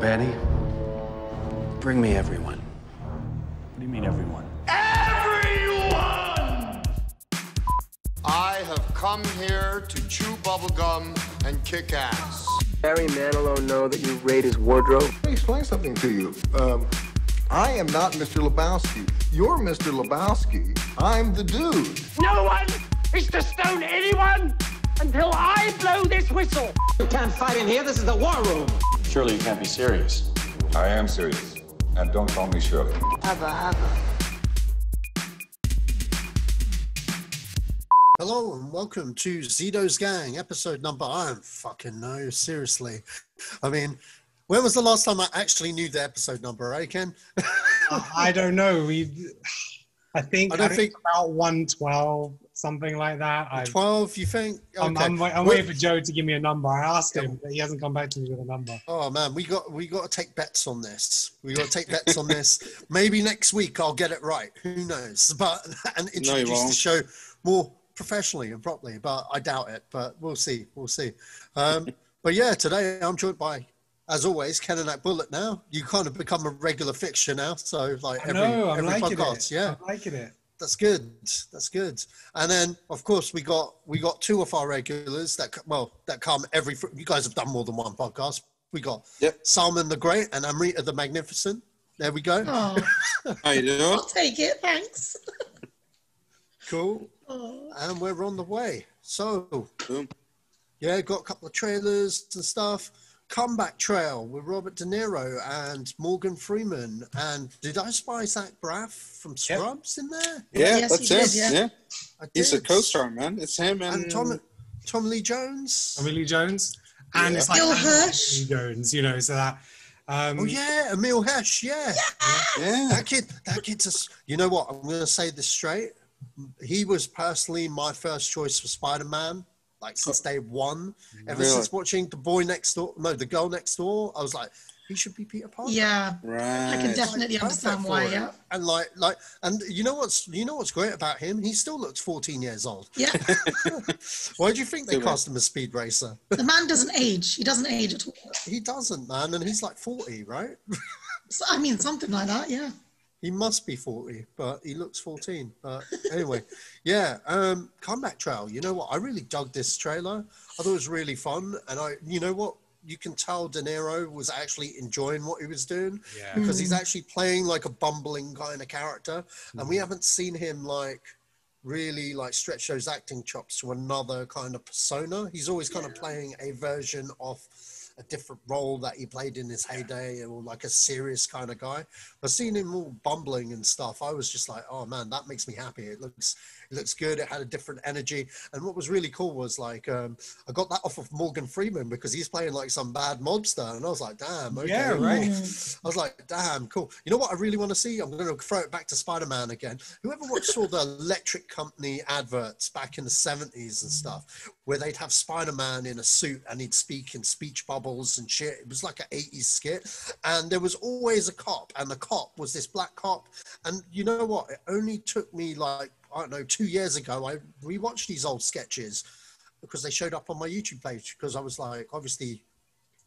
Betty, bring me everyone. What do you mean, everyone? Everyone! I have come here to chew bubblegum and kick ass. Barry Manilow know that you raid his wardrobe? Let me explain something to you. Um, I am not Mr. Lebowski. You're Mr. Lebowski. I'm the dude. No one is to stone anyone until I blow this whistle. You can't fight in here. This is the war room. Surely you can't be serious. I am serious. And don't call me Shirley. Hubba hubba. Hello and welcome to Zedos Gang, episode number. I don't fucking know, seriously. I mean, when was the last time I actually knew the episode number, eh, Ken? I don't know. We, I think I I don't think think- about one twelve, something like that. I, 12, you think? I'm, I'm, I'm waiting for Joe to give me a number. I asked him, but he hasn't come back to me with a number. Oh man, we got we got to take bets on this. We got to take bets on this. Maybe next week I'll get it right. Who knows? But and introduce the show more professionally and properly. But I doubt it. But we'll see. We'll see. Um, but yeah, today I'm joined by, as always, Kenan Akbulut. Now you kind of become a regular fixture now. So like I every know. I'm every liking podcast, it. yeah. I'm liking it. That's good. That's good. And then, of course, we got we got two of our regulars that c- well that come every. You guys have done more than one podcast. We got Yep. Salman the Great and Amrita the Magnificent. There we go. Oh, How you doing? I'll take it, thanks. Cool. Oh. And we're on the way. So Boom. yeah, got a couple of trailers and stuff. Comeback Trail with Robert De Niro and Morgan Freeman. And did I spy Zach Braff from Scrubs in there? Yeah, Yes, that's you him. did, yeah. yeah. He's a co-star, man. It's him and, And Tom, Tom Lee Jones. Tommy Lee Jones, and Yeah. it's like Bill Anthony Hirsch. Lee Jones, you know, so that. Um, Oh yeah, Emile Hirsch. Yeah. Yeah. That kid, that kid's just, you know what? I'm going to say this straight. He was personally my first choice for Spider Man, like since day one. Ever Really? since watching The Boy Next Door, no, The Girl Next Door, I was like, he should be Peter Parker. Yeah, Right. I can definitely Perfect understand why. Yeah, And like, like, and you know what's, you know what's great about him? He still looks 14 years old. yeah. Why do you think they Good one. cast him as Speed Racer? the man doesn't age. He doesn't age at all. He doesn't, man, and he's like 40, right? So, I mean, something like that. Yeah. He must be 40, but he looks 14. But anyway, yeah, um, Comeback Trail. You know what? I really dug this trailer. I thought it was really fun. And I, you know what? You can tell De Niro was actually enjoying what he was doing Yeah. because he's actually playing like a bumbling kind of character. And we haven't seen him like really like stretch those acting chops to another kind of persona. He's always kind of playing a version of a different role that he played in his heyday or like a serious kind of guy. But seeing him all bumbling and stuff, I was just like, oh man, that makes me happy. It looks it looks good. It had a different energy. And what was really cool was like um, I got that off of Morgan Freeman because he's playing like some bad mobster. And I was like, damn, okay. Yeah, right. I was like, damn, cool. You know what I really want to see? I'm going to throw it back to Spider Man again. Whoever watched saw the Electric Company adverts back in the 70s and stuff, where they'd have Spider Man in a suit and he'd speak in speech bubbles and shit. It was like an 80s skit. And there was always a cop, and the cop was this black cop. And you know what? It only took me like, I don't know, two years ago. I rewatched these old sketches because they showed up on my YouTube page because I was like, obviously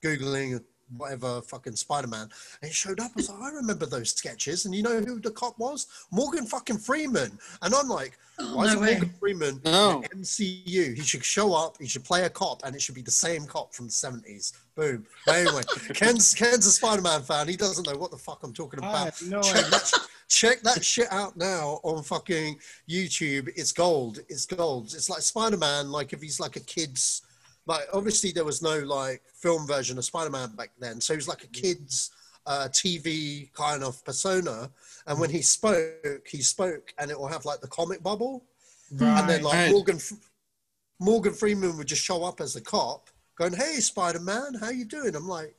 googling whatever fucking Spider-Man, and it showed up. I was like, I remember those sketches, and you know who the cop was? Morgan fucking Freeman. And I'm like, Oh, why is no it. Morgan Freeman No. in MCU? He should show up. He should play a cop, and it should be the same cop from the 70s. Boom. But anyway, Ken's Ken's a Spider-Man fan. He doesn't know what the fuck I'm talking I about. have no check idea. that. Check that shit out now on fucking YouTube. It's gold. It's gold. It's like Spider-Man. Like if he's like a kid's like obviously there was no like film version of Spider-Man back then, so he was like a kid's uh, TV kind of persona. And when he spoke, he spoke, and it will have like the comic bubble, and then like Right. Morgan Morgan Freeman would just show up as a cop, going, "Hey, Spider-Man, how you doing?" I'm like,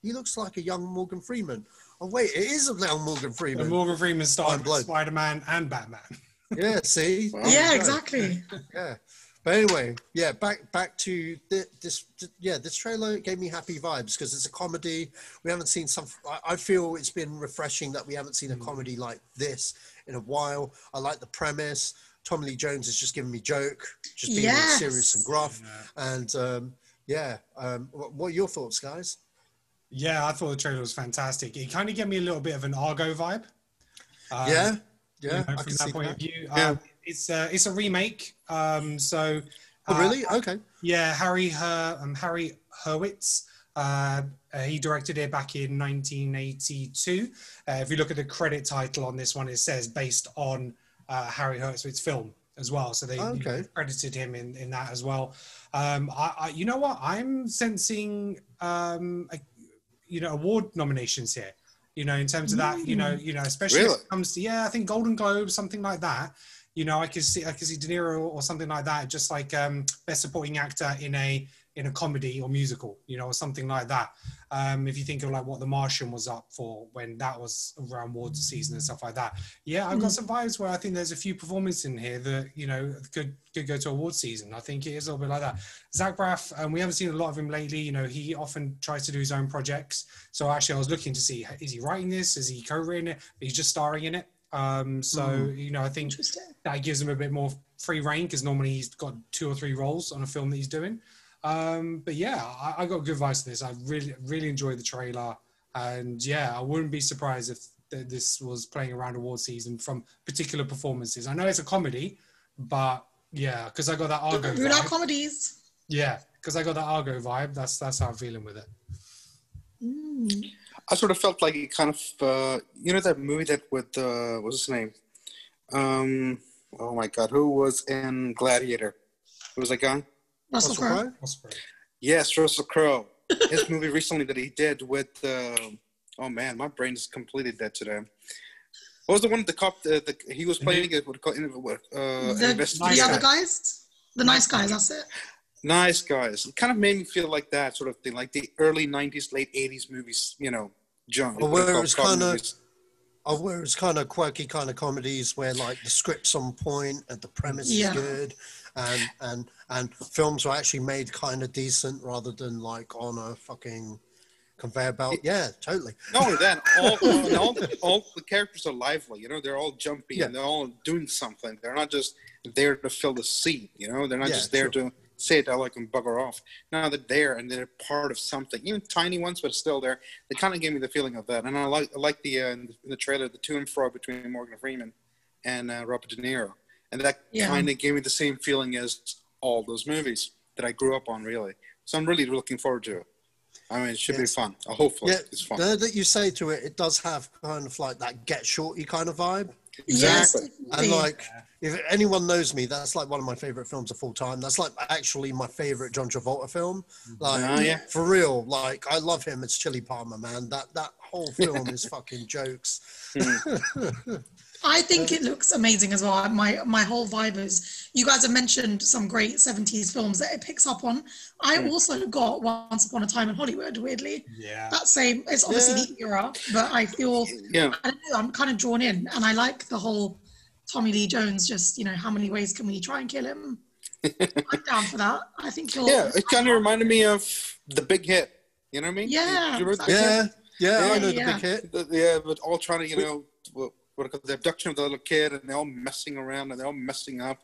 he looks like a young Morgan Freeman. Oh wait, it is a young Morgan And Freeman. Morgan Freeman started Mind blown. Spider Man and Batman. yeah, see. There you Yeah, exactly. Yeah. But anyway, yeah, back back to thi- this. Yeah, this trailer gave me happy vibes because it's a comedy. We haven't seen some. I, I feel it's been refreshing that we haven't seen a comedy like this in a while. I like the premise. Tommy Lee Jones is just giving me joke, just being Yes. serious and gruff. And um, yeah, um, what, what are your thoughts, guys? Yeah, I thought the trailer was fantastic. It kind of gave me a little bit of an Argo vibe. Um, yeah, you yeah, know, I from that point that. of view. Yeah. Um, it's uh, it's a remake. Um, so Oh, uh, really? Okay. Yeah, Harry Her um, Harry Hurwitz. Uh, he directed it back in 1982. Uh, if you look at the credit title on this one, it says based on uh, Harry Hurwitz's film as well. So they you know, Okay. credited him in, in that as well. Um, I, I, you know what? I'm sensing, um, a, you know, award nominations here. You know, in terms of that, you know, you know, especially Really? when it comes to yeah, I think Golden Globe, something like that. You know, I could see I could see De Niro or something like that, just like um, best supporting actor in a in a comedy or musical, you know, or something like that. Um, if you think of like what The Martian was up for when that was around awards season and stuff like that. Yeah, I've got some vibes where I think there's a few performances in here that you know could could go to award season. I think it is a little bit like that. Zach Braff, um, we haven't seen a lot of him lately. You know, he often tries to do his own projects. So actually, I was looking to see is he writing this? Is he co-writing it? He's just starring in it. Um, so you know, I think that gives him a bit more free reign because normally he's got two or three roles on a film that he's doing. Um, but yeah, I, I got good vibes to this. I really, really enjoyed the trailer, and yeah, I wouldn't be surprised if th- this was playing around award season from particular performances. I know it's a comedy, but yeah, because I got that Argo Rule out comedies. Yeah, because I got that Argo vibe. That's that's how I'm feeling with it. Mm. I sort of felt like it kind of, uh, you know, that movie that with, uh, what's his name? Um, oh my God, who was in Gladiator? Who was that guy? Russell Russell Crowe. Crowe? Yes, Russell Crowe. His movie recently that he did with, uh, oh man, my brain is completely dead today. What was the one the cop? The, the he was playing it. What, what, uh, The, the other guys, the nice guys. That's it. Nice guys. It kind of made me feel like that sort of thing, like the early '90s, late '80s movies. You know, John. Or what are where called it's cop kind of, movies. or where it's kind of quirky kind of comedies where like the script's on point and the premise Yeah. is good, and and and films are actually made kind of decent rather than like on a fucking conveyor belt. Yeah, totally. Not only that, all, all, all the characters are lively. You know, they're all jumpy Yeah. and they're all doing something. They're not just there to fill the scene. You know, they're not Yeah, just there sure. to say it like and bugger off. Now they're there and they're part of something. Even tiny ones, but still there. They kind of gave me the feeling of that. And I like I like the uh, in the trailer the to and fro between Morgan Freeman and uh, Robert De Niro, and that Yeah. kind of gave me the same feeling as all those movies that I grew up on. Really, so I'm really looking forward to it. I mean, it should Yes. be fun. Uh, hopefully, Yeah, it's fun. now that you say to it, it does have kind of like that get shorty kind of vibe. Yes, Exactly. And like, if anyone knows me, that's like one of my favorite films of all time. That's like actually my favorite John Travolta film. Like, Oh, yeah. for real. Like, I love him It's Chili Palmer, man. That that whole film is fucking jokes. I think it looks amazing as well. My my whole vibe is you guys have mentioned some great 70s films that it picks up on. I also got Once Upon a Time in Hollywood, weirdly. Yeah. That same it's obviously the era, but I feel Yeah. I don't know, I'm kind of drawn in and I like the whole Tommy Lee Jones just, you know, how many ways can we try and kill him? I'm down for that. I think you'll Yeah, it kind of reminded me of the big hit. You know what I mean? Yeah, Do you remember the Big Yeah, yeah, I Yeah, know the yeah. big hit. The- yeah, but all trying to, you know, what, what I call the abduction of the little kid, and they're all messing around and they're all messing up.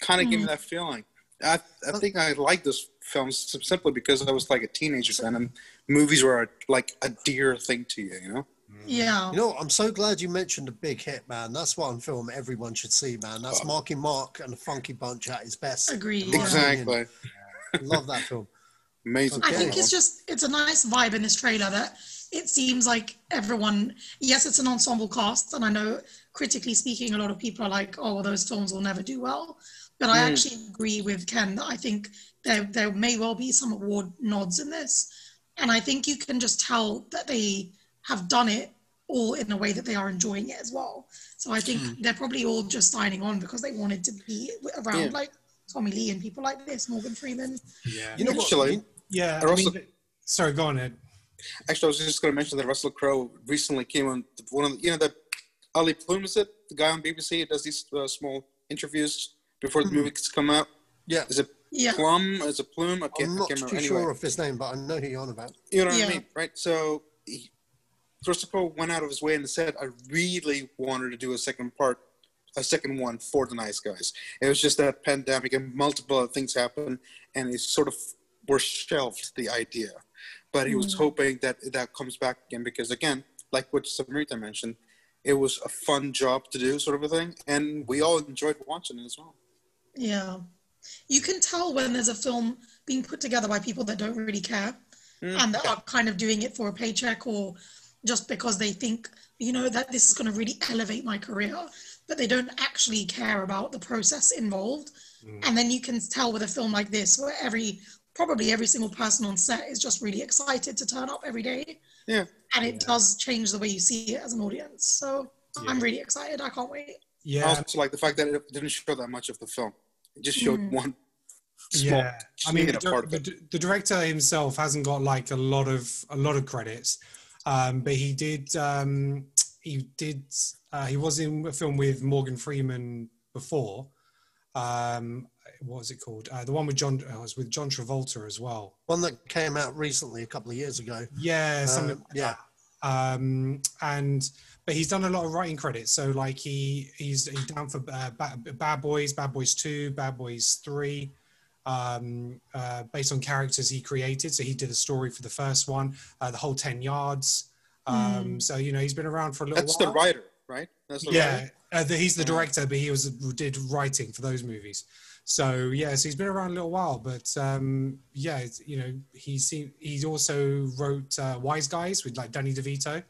Kind of Mm-hmm. gave me that feeling. I, I think I like this film simply because I was like a teenager then, and movies were like a dear thing to you, you know? Yeah. You know, I'm so glad you mentioned the big hit, man. That's one film everyone should see, man. Oh. That's Marky Mark and the Funky Bunch at his best. Agreed. Exactly. Love that film. Amazing. I think it's just it's a nice vibe in this trailer that it seems like everyone yes it's an ensemble cast and I know critically speaking a lot of people are like oh well those films will never do well but I hmm. actually agree with Ken that I think there there may well be some award nods in this and I think you can just tell that they have done it all in a way that they are enjoying it as well so I think hmm. they're probably all just signing on because they wanted to be around Yeah. like Tommy Lee and people like this Morgan Freeman Yeah. You know what? Actually, yeah. I I also- sorry, go on, Ed. Actually, I was just going to mention that Russell Crowe recently came on one of the, you know, that Ali Plume is it? The guy on BBC who does these uh, small interviews before the movies come out. Yeah. Is it Yeah. Plum? Is it Plume? I can't, I'm I not can't too remember. sure of his name, but I know who you're on about. you know what Yeah. I mean, right? So, he, Russell Crowe went out of his way and said, "I really wanted to do a second part, a second one for the Nice Guys. It was just that pandemic and multiple things happened, and it sort of were shelved the idea." But he was Mm. hoping that that comes back again because again, like what Samrita mentioned, it was a fun job to do, sort of a thing, and we all enjoyed watching it as well. Yeah. You can tell when there's a film being put together by people that don't really care Mm, and that are kind of doing it for a paycheck or just because they think, you know, that this is going to really elevate my career, but they don't actually care about the process involved. And then you can tell with a film like this, where every, probably every single person on set is just really excited to turn up every day. Yeah. And it does change the way you see it as an audience. So I'm really excited. I can't wait. Yeah. I also like the fact that it didn't show that much of the film; it just showed Mm. one. Small, yeah i mean the, snippet part of the, the director himself hasn't got like a lot of a lot of credits um but he did um he did uh, he was in a film with morgan freeman before um what was it called? Uh, the one with john uh, was with john travolta as well. One that came out recently, a couple of years ago. yeah something Um, yeah. um and but he's done a lot of writing credits. So like he he's he's down for uh, bad, bad boys bad boys 2 bad boys 3 um uh based on characters he created. So he did a story for the first one uh, the whole 10 yards. Um so you know he's been around for a little That's while. the writer, right? That's the yeah writer? uh, the, he's the director but he was did writing for those movies so yeah so he's been around a little while but um yeah it's, you know he's seen he's also wrote uh, wise guys with like danny devito.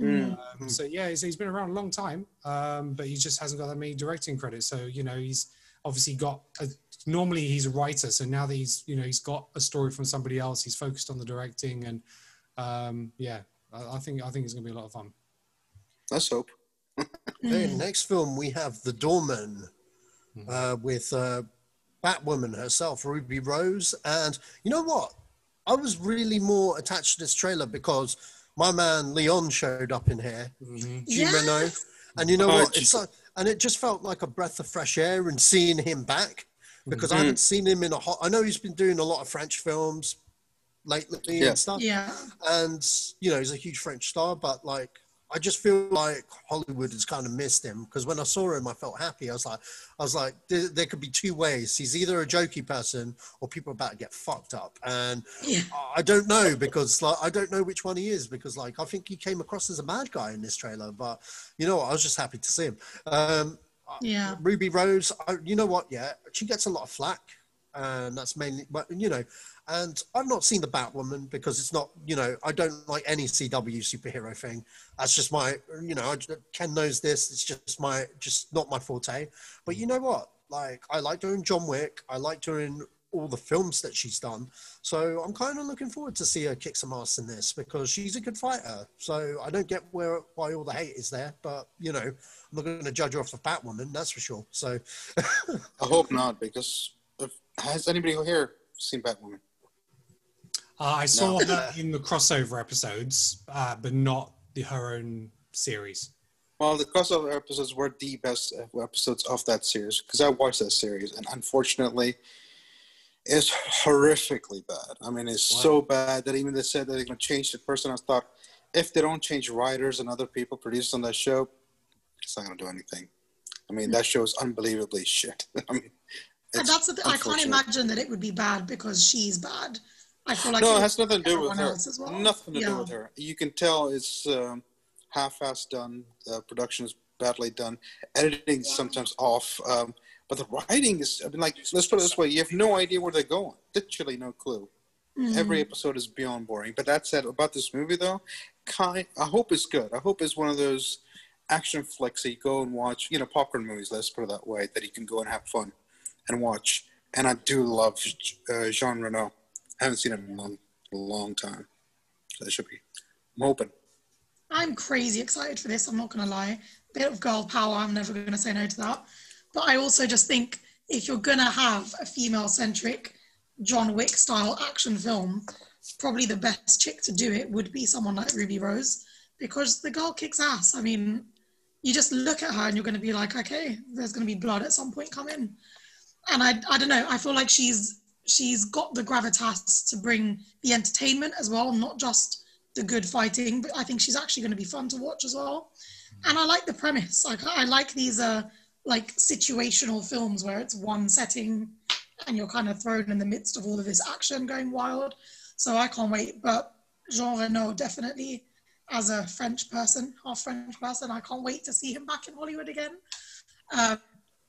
Mm. um, so yeah he's, he's been around a long time um but he just hasn't got that many directing credits. So you know he's obviously got a, normally he's a writer so now that he's you know he's got a story from somebody else he's focused on the directing and um yeah i, I think i think it's gonna be a lot of fun. Let's hope. Okay, next film we have The Doorman uh, with uh, Batwoman herself, Ruby Rose. And you know what? I was really more attached to this trailer because my man Leon showed up in here, Jean Yeah. Reno. And you know Oh, what? It's like, and it just felt like a breath of fresh air and seeing him back because I haven't seen him in a hot. I know he's been doing a lot of French films lately Yeah. and stuff Yeah. and you know he's a huge French star, but like I just feel like Hollywood has kind of missed him because when I saw him, I felt happy. I was like, I was like, there, there could be two ways. He's either a jokey person or people about to get fucked up, and Yeah. I don't know because like I don't know which one he is because like I think he came across as a mad guy in this trailer, but you know what? I was just happy to see him. Um, Yeah. Ruby Rose, I, you know what? Yeah, she gets a lot of flack, and that's mainly, but you know, and I've not seen the Batwoman because it's not, you know, I don't like any CW superhero thing. That's just my, you know, I, Ken knows this. It's just my, just not my forte. But you mm. know what? Like, I liked her in John Wick. I liked her in all the films that she's done. So I'm kind of looking forward to see her kick some ass in this because she's a good fighter. So I don't get where why all the hate is there, but you know, I'm not going to judge her off of Batwoman, that's for sure. So I hope not, because has anybody here seen Batwoman? Uh, I saw No. her in the crossover episodes, uh, but not the her own series. Well, the crossover episodes were the best episodes of that series because I watched that series, and unfortunately, it's horrifically bad. I mean, it's so bad that even they said that they're going to change the person. I thought, if they don't change writers and other people produced on that show, it's not going to do anything. I mean, that show is unbelievably shit. I mean, And that's the thing. I can't imagine that it would be bad because she's bad. I feel like no, it it has nothing to do with her. well. Nothing to Yeah. do with her. You can tell it's um, half-assed done. The production is badly done. Editing is sometimes off. Um, but the writing is. I mean, like, let's put it this way: you have no idea where they're going. Literally, no clue. Mm-hmm. Every episode is beyond boring. But that said, about this movie though, kind. I hope it's good. I hope it's one of those action flicks that you go and watch. You know, popcorn movies. Let's put it that way. That you can go and have fun and watch. And I do love uh, Jean Reno. I haven't seen him in a long, long time. So it should be. I'm hoping. I'm crazy excited for this. I'm not going to lie. Bit of girl power. I'm never going to say no to that. But I also just think if you're going to have a female centric John Wick style action film, probably the best chick to do it would be someone like Ruby Rose because the girl kicks ass. I mean, you just look at her and you're going to be like, okay, there's going to be blood at some point coming. And I, I don't know. I feel like she's she's got the gravitas to bring the entertainment as well, not just the good fighting. But I think she's actually going to be fun to watch as well. And I like the premise. Like I like these uh like situational films where it's one setting and you're kind of thrown in the midst of all of this action going wild. So I can't wait. But Jean Reno definitely as a French person, half French person. I can't wait to see him back in Hollywood again. Um,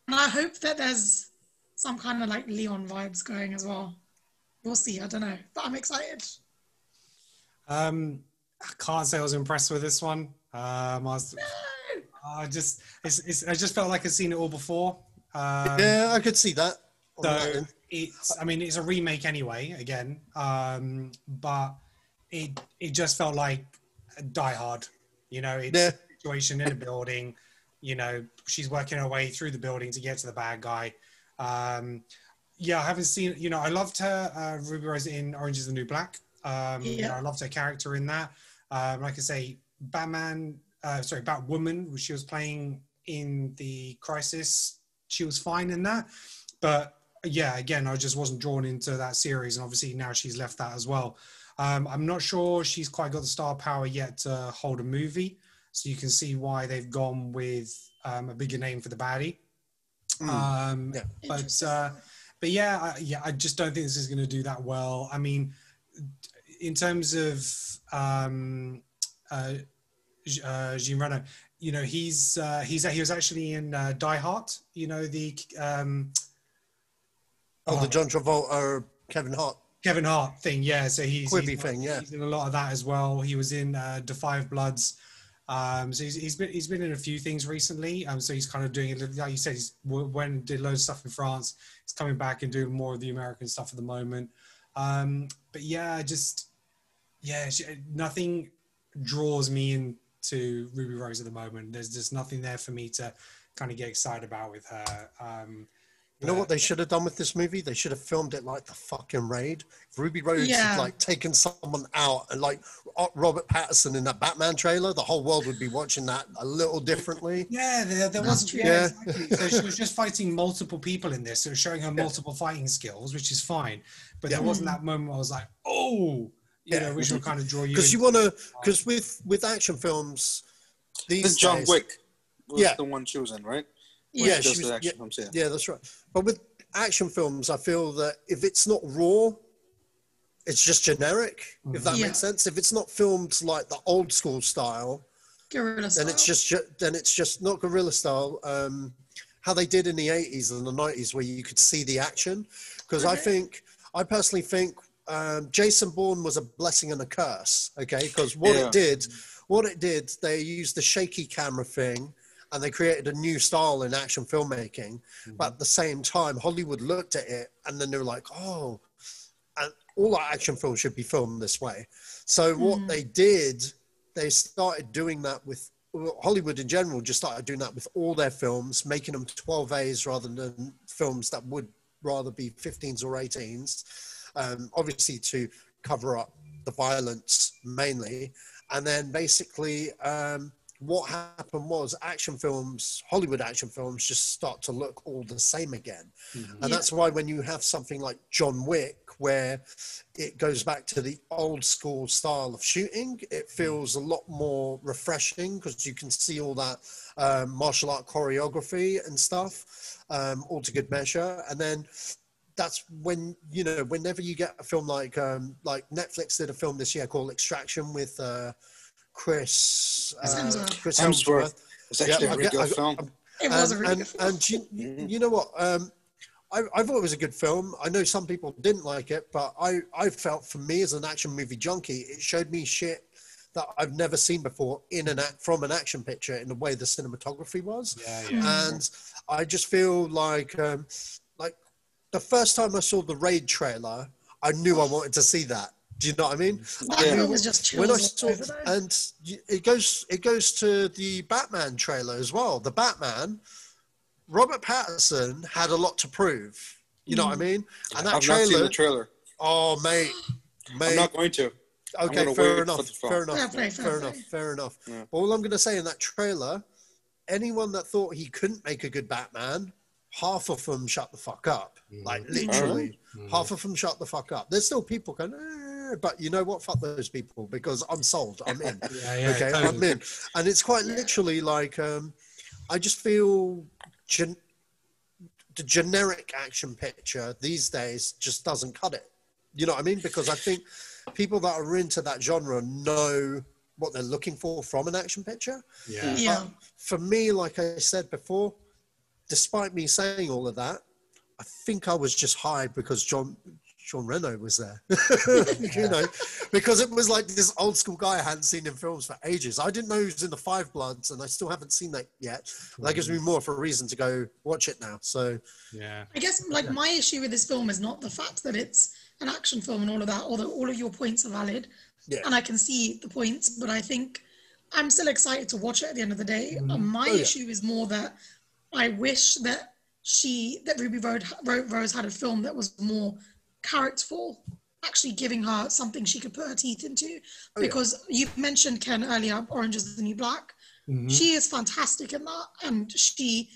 and I hope that there's some kind of like Leon vibes going as well. We'll see. I don't know, but I'm excited. Um, I can't say I was impressed with this one. Um, I was, I just, it's, it's, I just felt like I'd seen it all before. Um, yeah, I could see that. on So end. it's, I mean, it's a remake anyway, again, um, but it it just felt like Die Hard. You know, it's Yeah. a situation in a building. You know, she's working her way through the building to get to the bad guy. Um, yeah, I haven't seen. You know, I loved her uh, Ruby Rose in Orange Is the New Black. Um, you know, I loved her character in that. Um, like I say, Batman. Uh, sorry, Batwoman, which she was playing in the Crisis. She was fine in that, but yeah, again, I just wasn't drawn into that series, and obviously now she's left that as well. Um, I'm not sure she's quite got the star power yet to hold a movie, so you can see why they've gone with um, a bigger name for the baddie. Um, Yeah. But uh, but yeah, I, yeah, I just don't think this is going to do that well. I mean, in terms of um, uh, uh, Jean Reno, you know, he's uh, he's he was actually in uh, Die Hard. You know the um, Oh, the John Travolta, Kevin Hart. Kevin Hart thing, yeah. So he's, Quibi he's thing, yeah. He's in a lot of that as well. He was in uh, The Five Bloods. Um, so he's, he's been he's been in a few things recently. Um, so he's kind of doing it like you said. He's w- went did loads of stuff in France. He's coming back and doing more of the American stuff at the moment. Um, but yeah, just yeah, nothing draws me into Ruby Rose at the moment. There's just nothing there for me to kind of get excited about with her. Um, You know what they should have done with this movie? They should have filmed it like the fucking raid. If Ruby Rose Yeah. had like taken someone out and like uh, Robert Pattinson in that Batman trailer, the whole world would be watching that a little differently. Yeah, there, there was. true. Yeah, Yeah. exactly. So she was just fighting multiple people in this. So it was showing her multiple fighting skills, which is fine. But there Yeah. wasn't that moment where I was like, oh, you Yeah. know, which will kind of draw you. Because you want to, because with with action films, these This John days- Wick was Yeah. the one chosen, right? Yeah. Yeah, she was- action films, yeah. Yeah, that's right. But with action films, I feel that if it's not raw, it's just generic. If that Yeah. makes sense. If it's not filmed like the old school style, Guerrilla then it's just ju- then it's just not guerrilla style. Um, how they did in the eighties and the nineties, where you could see the action. Because I think, I personally think, um, Jason Bourne was a blessing and a curse. Okay, because what Yeah. it did, what it did, they used the shaky camera thing. And they created a new style in action filmmaking, but at the same time, Hollywood looked at it and then they were like, "Oh, and all our action films should be filmed this way." So what they did, they started doing that with Hollywood in general. Just started doing that with all their films, making them 12As rather than films that would rather be 15s or 18s. Um, obviously, to cover up the violence mainly, and then basically. Um, what happened was action films, Hollywood action films, just start to look all the same again. And that's why when you have something like John Wick, where it goes back to the old school style of shooting, it feels a lot more refreshing because you can see all that um, martial art choreography and stuff, um, all to good measure. And then that's when you know whenever you get a film like um, like Netflix did a film this year called Extraction with uh, Chris uh, Hemsworth. Chris Hemsworth. Hemsworth. It's actually Yeah, a very I get- good I got- film. It was a really and, good film. and you, you know what? Um, I, I thought it was a good film. I know some people didn't like it, but I, I felt for me as an action movie junkie, it showed me shit that I've never seen before in an act from an action picture in the way the cinematography was. Yeah, yeah. And I just feel like um, like the first time I saw the raid trailer, I knew I wanted to see that. Do you know what I mean? That I film knew- was just when I saw all over there. and it goes it goes to the Batman trailer as well. The Batman, Robert Pattinson had a lot to prove. You know what I hmm. mean? And that I've not seen trailer, the trailer. oh mate, I'm not going to. Okay, fair enough, for the film. fair enough, Fair play, fair, fair enough, play. fair enough. Yeah. All I'm going to say in that trailer, anyone that thought he couldn't make a good Batman, half of them shut the fuck up. Like mm-hmm. literally, mm-hmm. half of them shut the fuck up. There's still people going, eh, but you know what? Fuck those people because I'm sold. I'm in. Yeah, yeah, okay, totally. I'm in. And it's quite literally like, um, I just feel gen- the generic action picture these days just doesn't cut it. You know what I mean? Because I think people that are into that genre know what they're looking for from an action picture. Yeah. Yeah. But for me, like I said before, despite me saying all of that, I think I was just hired because John Jean Reno was there. you know, because it was like this old school guy I hadn't seen in films for ages. I didn't know he was in the Five Bloods, and I still haven't seen that yet. That gives me more of a reason to go watch it now. So Yeah. I guess like my issue with this film is not the fact that it's an action film and all of that, although all of your points are valid. Yeah. And I can see the points, but I think I'm still excited to watch it at the end of the day. Uh, my Oh, yeah. issue is more that I wish that she that Ruby Road, Rose had a film that was more characterful, actually giving her something she could put her teeth into. Oh, yeah. because you mentioned Ken earlier, Orange is the New Black. Mhm. She is fantastic in that, and she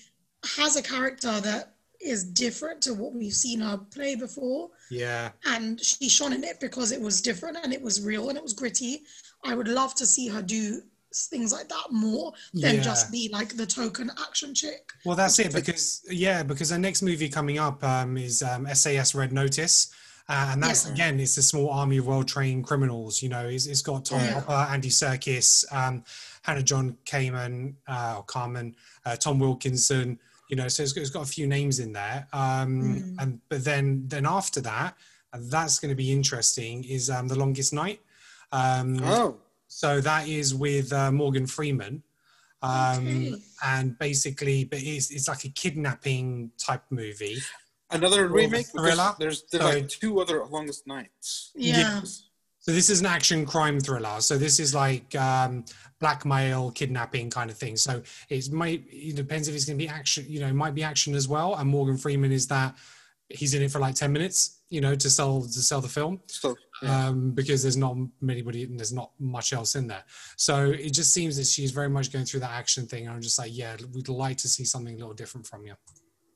has a character that is different to what we've seen her play before. Yeah. And she shone in it because it was different and it was real and it was gritty. I would love to see her do things like that more than Yeah. just be like the token action chick. Well, that's it because yeah, because the next movie coming up um, is um, SAS Red Notice, uh, and that's Yeah. again it's a small army of well-trained criminals. You know, it's, it's got Tom Yeah. Hopper, Andy Serkis, um, Hannah John Kamen, uh, or Carmen, uh, Tom Wilkinson. You know, so it's got, it's got a few names in there. Um, Mm. And but then then after that, that's going to be interesting. Is um, the Longest Night. Um, Oh, so that is with uh, Morgan Freeman. Um, Okay. And basically, but it's, it's like a kidnapping type movie. another Well, remake. Thriller? there's there's Sorry. like two other longest nights. Yeah. So this is an action crime thriller. So this is like um, blackmail, kidnapping kind of thing. So it might it depends if it's going to be action. You know, it might be action as well. And Morgan Freeman is that he's in it for like ten minutes. You know, to sell to sell the film. So yeah. um, because there's not anybody and there's not much else in there. So it just seems that she's very much going through that action thing. And I'm just like, yeah, we'd like to see something a little different from you.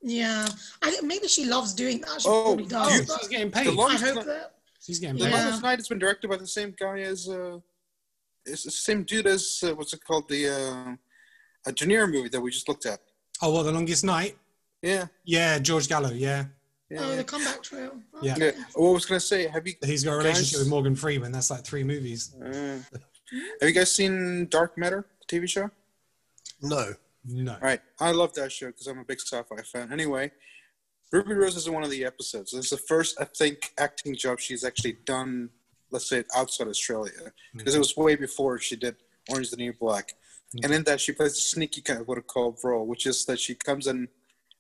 Yeah. I maybe she loves doing that. She Oh, probably does. you- She's getting paid. I longest hope night, that She's getting the paid. Yeah. longest night has been directed by the same guy as uh, it's the same dude as uh, what's it called the uh, a De Niro movie that we just looked at. Oh, well, the longest night. Yeah. Yeah, George Gallo. Yeah, Yeah. oh the comeback trail. Yeah. Yeah. What I was gonna say, have you he's got a relationship Guys- with Morgan Freeman. That's like three movies. uh, have you guys seen Dark Matter the TV show? no. No. All right, I love that show because I'm a big sci-fi fan. Anyway, Ruby Rose is in one of the episodes. This is the first, I think, acting job she's actually done. Let's say outside Australia, mm. because it was way before she did Orange is the New Black, and in that she plays a sneaky kind of what a called role, which is that she comes in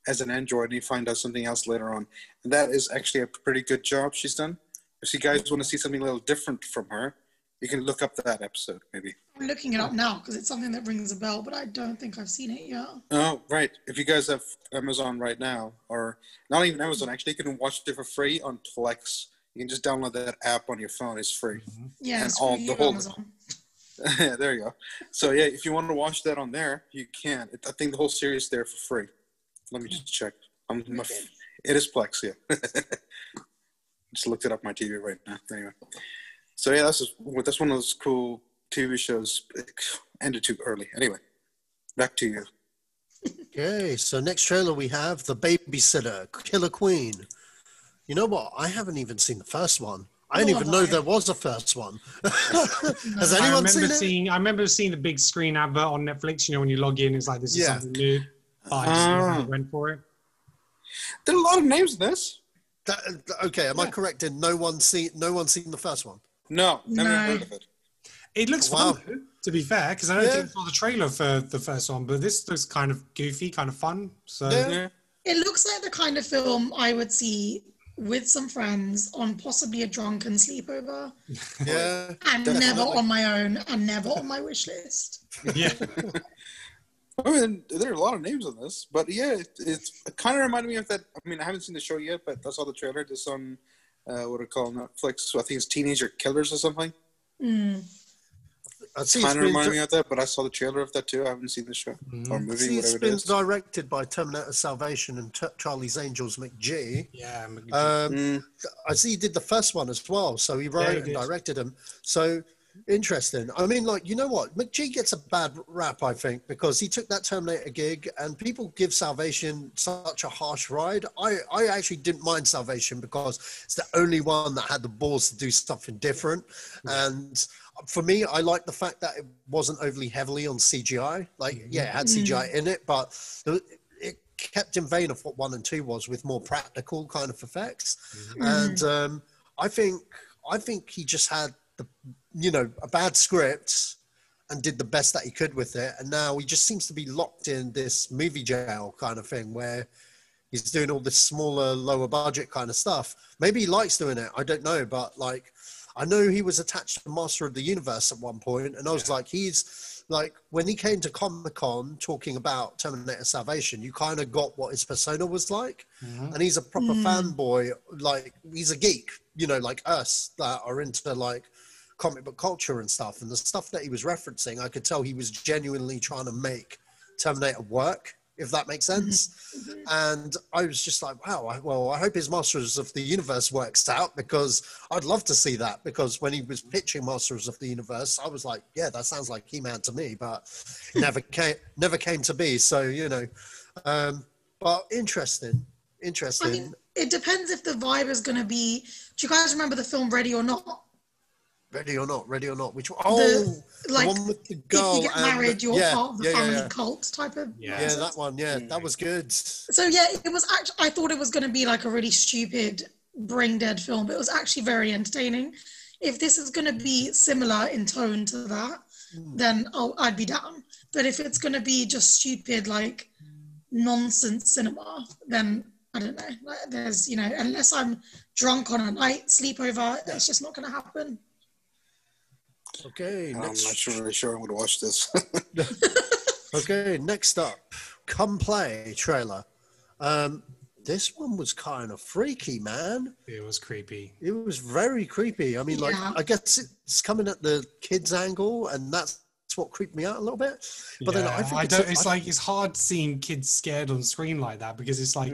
as an android and you find out something else later on, and that is actually a pretty good job she's done. If you guys want to see something a little different from her, you can look up that episode maybe. I'm looking it up now because it's something that rings a bell, but I don't think I've seen it yet. Oh, right. If you guys have Amazon right now, or not even Amazon, actually, you can watch it for free on Plex. You can just download that app on your phone. It's free. Mm-hmm. Yeah, And it's all free the whole- Amazon. there you go. So yeah, if you want to watch that on there, you can. It, I think the whole series is there for free. Let me just check. I'm, my, it is Plex, yeah. just looked it up on my TV right now. Anyway, so yeah, that's just, that's one of those cool TV shows. It ended too early. Anyway, back to you. Okay, so next trailer we have The Babysitter, Killer Queen. You know what? I haven't even seen the first one. I didn't Nor even know there was a first one. Has I anyone remember seen it? seeing. I remember seeing the big screen advert on Netflix. You know, when you log in, it's like this is Yeah. something new. But I just Ah. went for it. There are a lot of names in this. That- okay, am I correct in no one seen no one seen the first one? No, never No. heard of it. It looks Wow. fun, though, to be fair, because I don't Yeah. think I saw the trailer for the first one, but this looks kind of goofy, kind of fun. So Yeah. Yeah. It looks like the kind of film I would see with some friends on possibly a drunken sleepover Yeah. and never on my own and never on my wish list. yeah, I mean, there are a lot of names on this, but yeah, it, it's, it kind of reminded me of that. I mean, I haven't seen the show yet, but I saw the trailer. This on uh, what do you call Netflix? So I think it's Teenager Killers or something. Mm. I see Kind of been, reminded me of that, but I saw the trailer of that too. I haven't seen the show or movie, see it's whatever it been is. directed by Terminator Salvation and T- Charlie's Angels McG. yeah. Um, Mm, I see he did the first one as well, so he wrote he and did. directed them. So Interesting. I mean, like, you know what? McG gets a bad rap, I think, because he took that Terminator gig and people give Salvation such a harsh ride. I, I actually didn't mind Salvation because it's the only one that had the balls to do something different. Hmm. And for me, I like the fact that it wasn't overly heavily on CGI. Like, hmm. yeah, it had CGI hmm. in it, but it kept in vein of what one and two was with more practical kind of effects. And um, I think I think he just had the you know a bad script and did the best that he could with it. And now he just seems to be locked in this movie jail kind of thing where he's doing all this smaller, lower budget kind of stuff. Maybe he likes doing it. I don't know, but like. I know he was attached to Master of the Universe at one point, and I was like, he's like when he came to Comic Con talking about Terminator Salvation, you kind of got what his persona was like, mm-hmm. and he's a proper mm. fanboy. Like he's a geek, you know, like us that are into like comic book culture and stuff. And the stuff that he was referencing, I could tell he was genuinely trying to make Terminator work, if that makes sense. And I was just like, wow, I, well, I hope his Masters of the Universe works out because I'd love to see that. Because when he was pitching Masters of the Universe, I was like, yeah, that sounds like He-Man to me, but never came, never came to be. So you know, um, but interesting, interesting. I mean, it depends if the vibe is going to be. Do you guys remember the film Ready or Not? Ready or not? Ready or not? Which one? Oh, The- the like, one with the girl. if you get and- married, you're yeah, part of the yeah, yeah, family yeah. cult type of. Yeah. Yeah, that one. Yeah, that mm. was good. So yeah, it was actually. I thought it was going to be like a really stupid, brain dead film, but it was actually very entertaining. If this is going to be similar in tone to that, mm. then I'll, I'd be down. But if it's going to be just stupid, like nonsense cinema, then I don't know. Like, there's, you know, unless I'm drunk on a night sleepover, it's just not going to happen. Okay, I'm not next. sure, really sure I'm going to watch this. Okay, next up, Come Play trailer. Um, this one was kind of freaky, man. It was creepy. It was very creepy. I mean, like, I guess it's coming at the kids' angle, and that's what creeped me out a little bit. But then I think I it's, don't. a- It's I- like it's hard seeing kids scared on screen like that because it's like,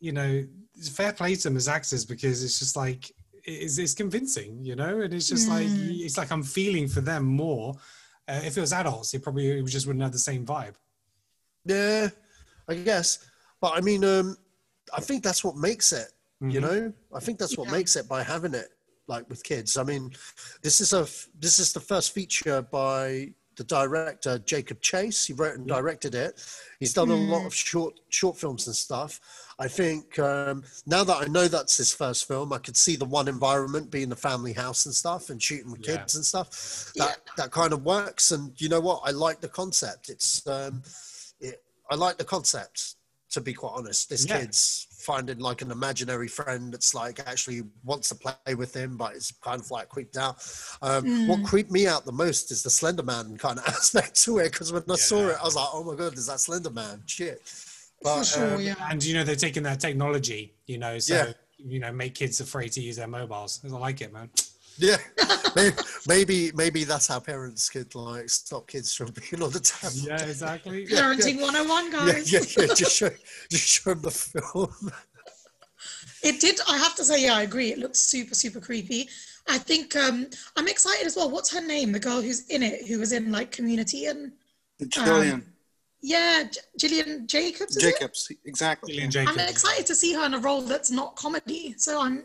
you know, it's fair play to them as actors because it's just like it's, it's convincing, you know, and it's just like it's like I'm feeling for them more. Uh, if it was adults, it probably it just wouldn't have the same vibe. Yeah, I guess. But I mean, um, I think that's what makes it. You Mhm. know, I think that's what makes it by having it like with kids. I mean, this is a this is the first feature by the director Jacob Chase. He wrote and directed it. He's done a lot of short short films and stuff. I think um, now that I know that's his first film, I could see the one environment being the family house and stuff, and shooting with Yeah. kids and stuff. That that kind of works. And you know what? I like the concept. It's um, it, I like the concept. To be quite honest, this Yeah. kid's finding like an imaginary friend that's like actually wants to play with him, but it's kind of like creeped out. Um, What creeped me out the most is the Slender Man kind of aspect to it, because when I saw it, I was like, "Oh my god, is that Slender Man?" Shit. But, For sure, um, yeah. And you know they're taking that technology, you know, so Yeah. you know make kids afraid to use their mobiles. I like it, man. Yeah, maybe, maybe maybe that's how parents could like stop kids from being on the tablet. Yeah, exactly. Parenting 101, yeah, guys. yeah, yeah. Just show, just show them the film. It did. I have to say, yeah, I agree. It looks super, super creepy. I think um, I'm excited as well. What's her name? The girl who's in it, who was in like Community and Jillian yeah, J- Gillian Jacobs. is it? Jacobs, exactly. Gillian Jacobs. I'm excited to see her in a role that's not comedy. So I'm,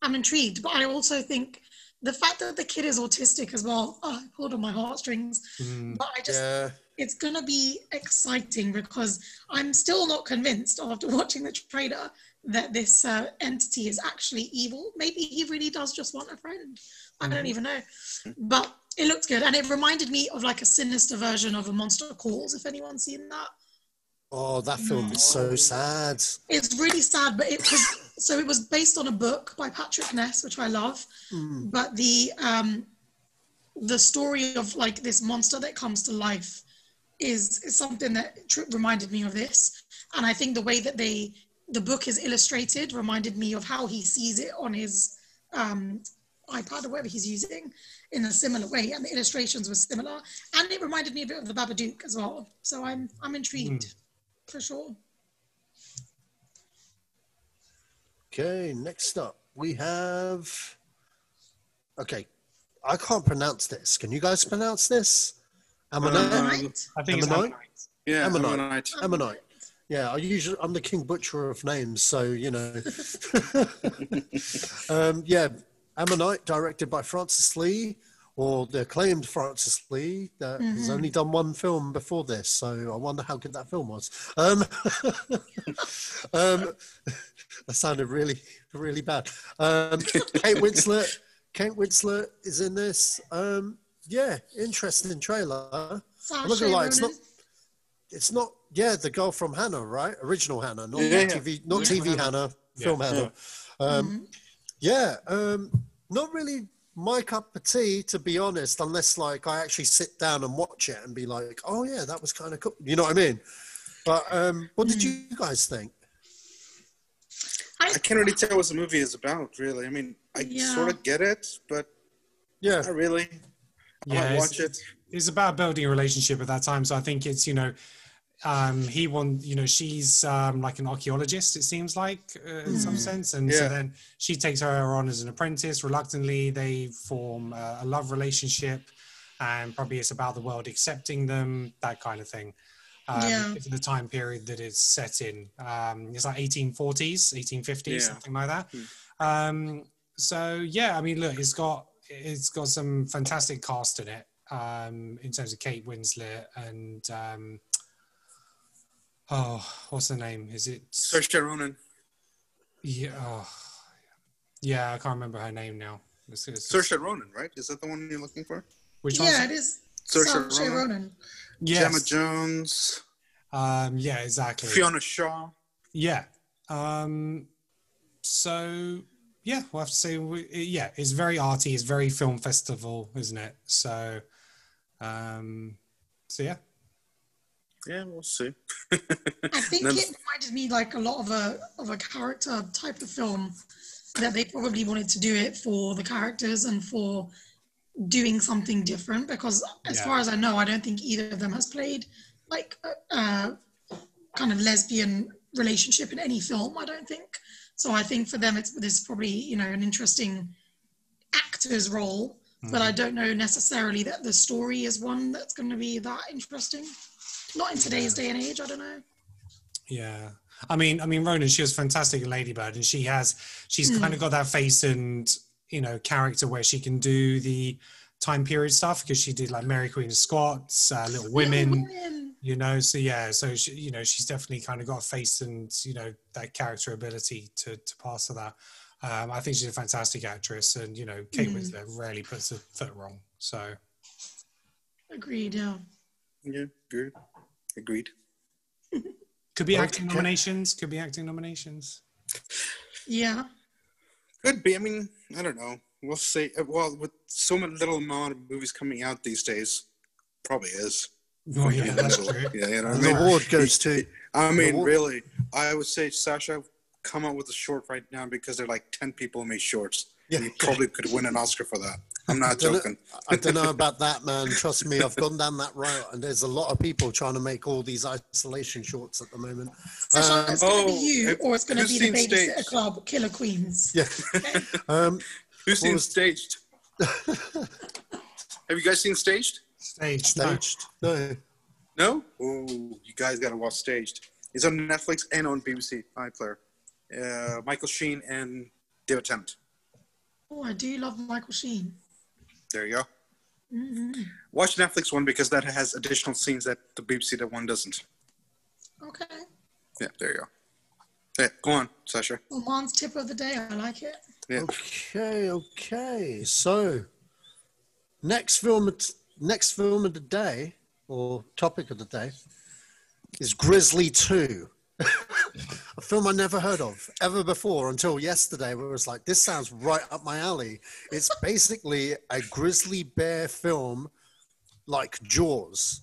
I'm intrigued. But I also think the fact that the kid is autistic as well, oh, it pulled on my heartstrings. Mm. But I just, Yeah, it's gonna be exciting because I'm still not convinced after watching the trailer that this uh, entity is actually evil. Maybe he really does just want a friend. I don't even know. But it looked good, and it reminded me of like a sinister version of a Monster Calls. If anyone's seen that, Oh, that film is so sad. it's really sad. But it was so it was based on a book by Patrick Ness, which I love. But the um, the story of like this monster that comes to life is, is something that tr- reminded me of this. And i think the way that they the book is illustrated reminded me of how he sees it on his um, ipad or whatever he's using in a similar way. And the illustrations were similar. And it reminded me a bit of the babadook as well. So i'm i'm intrigued for sure Okay, next up we have. Okay, I can't pronounce this. Can you guys pronounce this? Ammonite. Ammonite? I think it's Ammonite? Ammonite. Yeah, Ammonite. Ammonite. Ammonite. Yeah, I usually I'm the king butcher of names, so you know. um, yeah, Ammonite, directed by Francis Lee, or the acclaimed Francis Lee, that has Mhm. only done one film before this. So I wonder how good that film was. Um, um, that sounded really, really bad. Um, Kate Winslet. Kate Winslet is in this. Um, yeah, interesting trailer. I'm not gonna lie, it's not. It's not. Yeah, the girl from Hannah, right? Original Hannah, not Yeah, yeah. TV, not Original TV Hannah. Hannah, Yeah. film Hannah. Um, Mhm. Yeah, um, not really my cup of tea, to be honest, unless like I actually sit down and watch it and be like, oh yeah, that was kind of cool. You know what I mean? But um, what did you guys think? I can't really tell what the movie is about, really. I mean, I Yeah. sort of get it, but Yeah, not really. I Yeah, might watch it. it's about building a relationship at that time. So I think it's you know, um, he won. You know, she's um, like an archaeologist. It seems like uh, in some sense, and so then she takes her on as an apprentice. Reluctantly, they form a, a love relationship, and probably it's about the world accepting them, that kind of thing. Um, Yeah. The time period that it's set in. Um, it's like 1840s, 1850s, Yeah. something like that. Hmm. Um, so yeah, I mean, look, it's got it's got some fantastic cast in it um, in terms of Kate Winslet and um, oh, what's the name? Is it? Saoirse Ronan. Yeah, oh, yeah, I can't remember her name now. It's- it's- Saoirse Ronan, right? Is that the one you're looking for? Which Yeah, one? it is. Saoirse Saoirse Ronan. Ronan. Gemma Jones. Um, yeah, exactly. Fiona Shaw. Yeah. Um, so yeah, we'll have to say, we- yeah, it's very arty. It's very film festival, isn't it? So, um, so yeah. Yeah, we'll see. I think Then- it reminded me like a lot of a of a character type of film that they probably wanted to do it for the characters and for doing something different because as Yeah. far as I know, I don't think either of them has played like a, a kind of lesbian relationship in any film. I don't think so. I think for them, it's this probably you know an interesting actor's role, but I mm-hmm. don't know necessarily that the story is one that's going to be that interesting. Not in today's day and age. I don't know. Yeah. I mean, I mean, Ronan, she was fantastic in Ladybird, and she has, she's Mm. kind of got that face and you know character where she can do the time period stuff because she did like Mary Queen of Scots, uh, Little Women, Women. you know. So yeah, so she, you know, she's definitely kind of got a face and you know that character ability to to pass to that. Um, I think she's a fantastic actress, and you know, Kate Mm. Winslet rarely puts a foot wrong. So Agreed. Yeah. Yeah, good. Agreed. could be acting nominations. Could be acting nominations. Yeah. Could be. I mean, I don't know. We'll see. Uh, Well, with so many little amount of movies coming out these days, probably is. Oh yeah, Yeah, that's true. Yeah, you know I mean? the award goes to. I mean, really, I would say Sasha, come out with a short right now because there are like ten people who made shorts. Yeah. You probably could win an Oscar for that. I'm not Don't know- joking. I don't know about that, man. Trust me, I've gone down that route, and there's a lot of people trying to make all these isolation shorts at the moment. So Um, it's going to oh, be you, or it's going to be the seen Babysitter Stage? Club Killer Queens. yeah. Um, Who's seen was- Staged? Have you guys seen Staged? Staged. no. staged. No. No? Oh, you guys got to watch Staged. It's on Netflix and on BBC iPlayer. Uh, Michael Sheen and David Tennant. Oh, I do love Michael Sheen. There you go. hmm Watch Netflix one because that has additional scenes that the BBC that one doesn't. Okay. Yeah, there you go. Yeah, go on, Sasha. Well, Mon's tip of the day. I like it. Yeah. Okay, okay. So, next film, next film of the day, or topic of the day, is Grizzly Two, a film I never heard of ever before until yesterday. Where it was like, this sounds right up my alley. It's basically a grizzly bear film, like Jaws.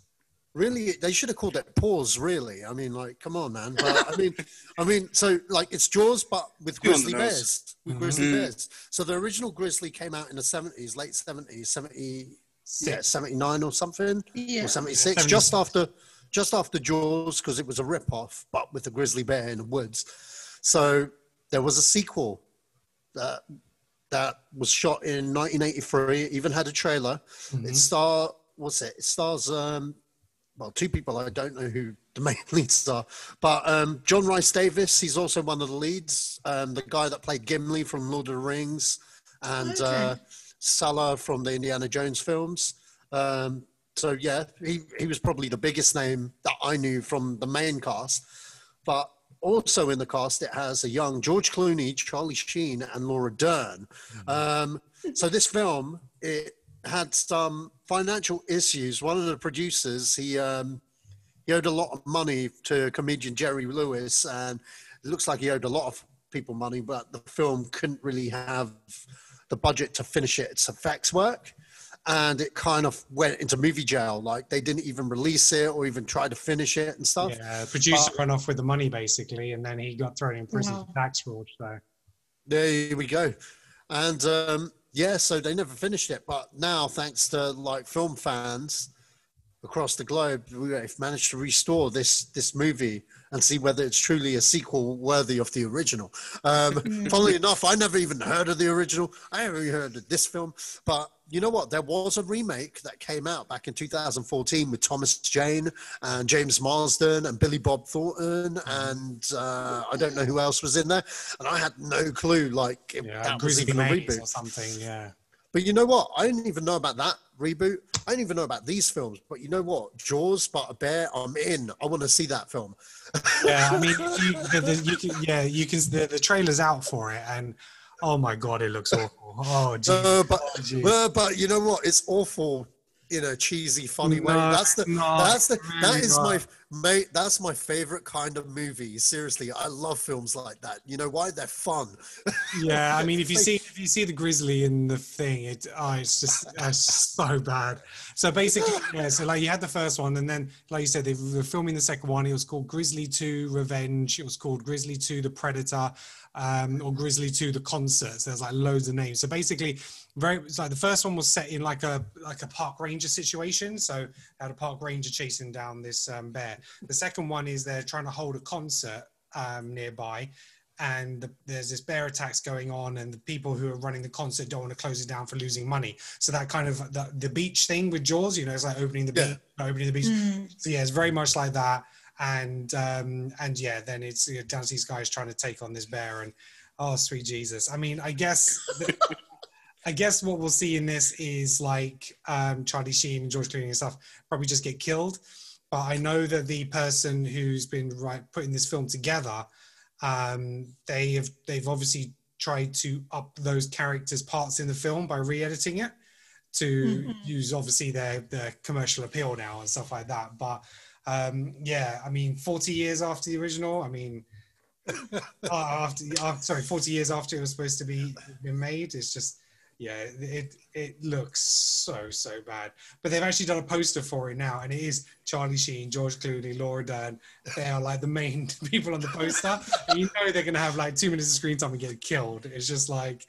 Really, they should have called it Paws. Really, I mean, like, come on, man. But I mean, I mean, so like it's Jaws, but with Good on grizzly bears. With grizzly Mhm. bears. So the original Grizzly came out in the seventies, late seventies, seventy, yeah, seventy nine or something, Yeah. or seventy six, Yeah, just after, just after Jaws, because it was a rip off, but with a grizzly bear in the woods. So there was a sequel that that was shot in 1983. It even had a trailer. Mhm. It star what's it? It stars um, well, two people. I don't know who the main leads are, but um, John Rhys-Davies. He's also one of the leads. Um, the guy that played Gimli from Lord of the Rings, and Okay. uh, Sallah from the Indiana Jones films. Um, so yeah, he he was probably the biggest name that I knew from the main cast. But also in the cast, it has a young George Clooney, Charlie Sheen, and Laura Dern. Um, so this film it had some financial issues. One of the producers he um, he owed a lot of money to comedian Jerry Lewis, and it looks like he owed a lot of people money, but the film couldn't really have the budget to finish it. its effects work. And it kind of went into movie jail. Like they didn't even release it or even try to finish it and stuff. Yeah, producer But- ran off with the money basically, and then he got thrown in prison Wow. for tax fraud. So There we go. And um, yeah, so they never finished it. But now, thanks to like film fans across the globe, we've managed to restore this this movie and see whether it's truly a sequel worthy of the original. Um, funnily enough, I never even heard of the original. I only heard of this film. But you know what? There was a remake that came out back in 2014 with Thomas Jane and James Marsden and Billy Bob Thornton and uh, I don't know who else was in there. And I had no clue like if yeah, that was even a reboot. or something. Yeah, But you know what? I didn't even know about that reboot. I didn't even know about these films. But you know what? Jaws, but a bear. I'm in. I want to see that film. yeah. I mean, you, the, the, you can, yeah, you can. The, the trailer's out for it, and oh my god, it looks awful. Oh, geez. Uh, but Oh, uh, but you know what? It's awful in a cheesy, funny way. That's the no, that's the that really is not. my mate. That's my favorite kind of movie. Seriously, I love films like that. You know why? They're fun. yeah, I mean, if you Like- see if you see the grizzly in the thing, it oh, it's just it's so bad. So basically, yeah. So like you had the first one, and then like you said, they were filming the second one. It was called Grizzly Two Revenge. It was called Grizzly Two The Predator, um, or Grizzly Two The Concert. So there's like loads of names. So basically, very like the first one was set in like a like a park ranger situation. So had a park ranger chasing down this um, bear. The second one is they're trying to hold a concert um, nearby and the, there's this bear attacks going on and the people who are running the concert don't want to close it down for losing money so that kind of the, the beach thing with jaws you know it's like opening the Yeah. beach opening the beach Mm. so yeah it's very much like that and um and yeah then it's you know, down to these guys trying to take on this bear and oh sweet jesus i mean i guess I guess what we'll see in this is like um, Charlie Sheen and George Clooney and stuff probably just get killed. But I know that the person who's been right putting this film together, um, they have they've obviously tried to up those characters' parts in the film by re-editing it to Mhm. use obviously their their commercial appeal now and stuff like that. But um, yeah, I mean, 40 years after the original, I mean, uh, after, uh, sorry, 40 years after it was supposed to be been made, it's just yeah, it it looks so so bad. But they've actually done a poster for it now, and it is Charlie Sheen, George Clooney, Laura Dern. They are like the main people on the poster, and you know they're gonna have like two minutes of screen time and get killed. It's just like,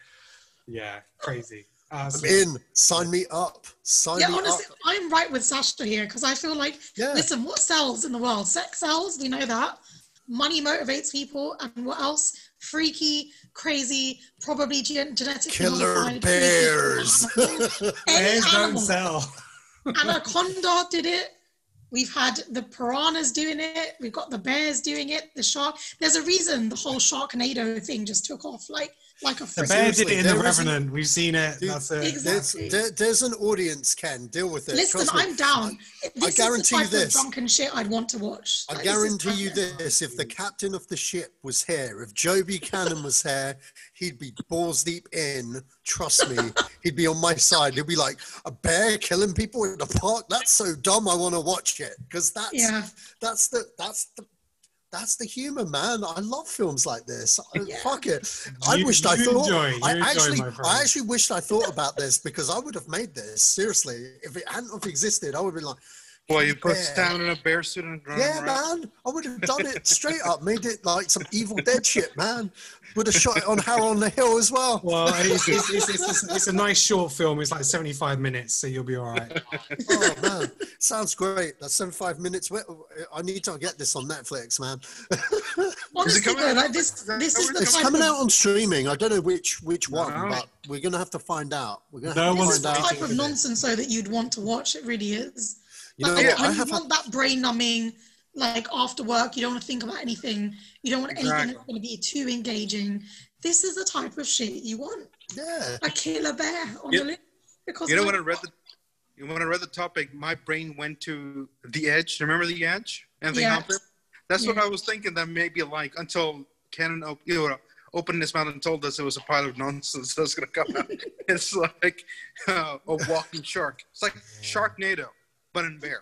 yeah, crazy. Uh, I'm in. Sign me up. Sign Yeah, me honestly, up. I'm right with Sasha here because I feel like, Yeah. listen, what sells in the world? Sex sells, we know that. Money motivates people, and what else? Freaky, crazy, probably gen- genetically Killer bears. bears don't sell. Anaconda did it. We've had the piranhas doing it. We've got the bears doing it. The shark. There's a reason the whole Sharknado thing just took off like like a The bear did it in The Revenant. We've seen it. Dude, That's it. There's, Exactly. there, there's an audience, Can Deal with it. Listen, Trust. I'm down. This guarantee you is the type this. Of drunken shit I'd want to watch. I Like, this guarantee you this: if the captain of the ship was here, if Joe Buchanan was here, he'd be balls deep in. Trust me, he'd be on my side. He'd be like, "A bear killing people in the park? That's so dumb. I want to watch it because that's Yeah. that's the that's the." That's the humor, man. I love films like this. Oh, yeah. Fuck it. I You- wished I thought. enjoy, I enjoy, actually, my. I actually wished I thought about this because I would have made this seriously. If it hadn't have existed, I would have been like, Boy, you put Yeah. down in a bear suit and run Yeah, around. man. I would have done it straight up, made it like some Evil Dead shit, man. Would have shot it on Harrow on the Hill as well. Well, it's, it's, it's, it's, it's, it's a nice short film. It's like 75 minutes, so you'll be all right. oh man, sounds great. That's 75 minutes. I need to get this on Netflix, man. Honestly, though, like this, this is the It's coming out on streaming. I don't know which which one, Wow. but we're gonna have to find out. We're gonna No have to one's this is the type of nonsense though that you'd want to watch. It really is. You know like, what? when I you have want that brain numbing, like after work, you don't want to think about anything. You don't want anything that's going to be too engaging. This is the type of shit you want. yeah. A killer bear on You- the list. Because You know when I read the when I read the topic, my brain went to the edge. Remember the edge? Anthony Yeah. Hopper? That's what I was thinking that maybe like until Kenan op- you know, opened his mouth and told us it was a pile of nonsense that's gonna come out. it's like uh, a walking shark. It's like Sharknado, but in bear.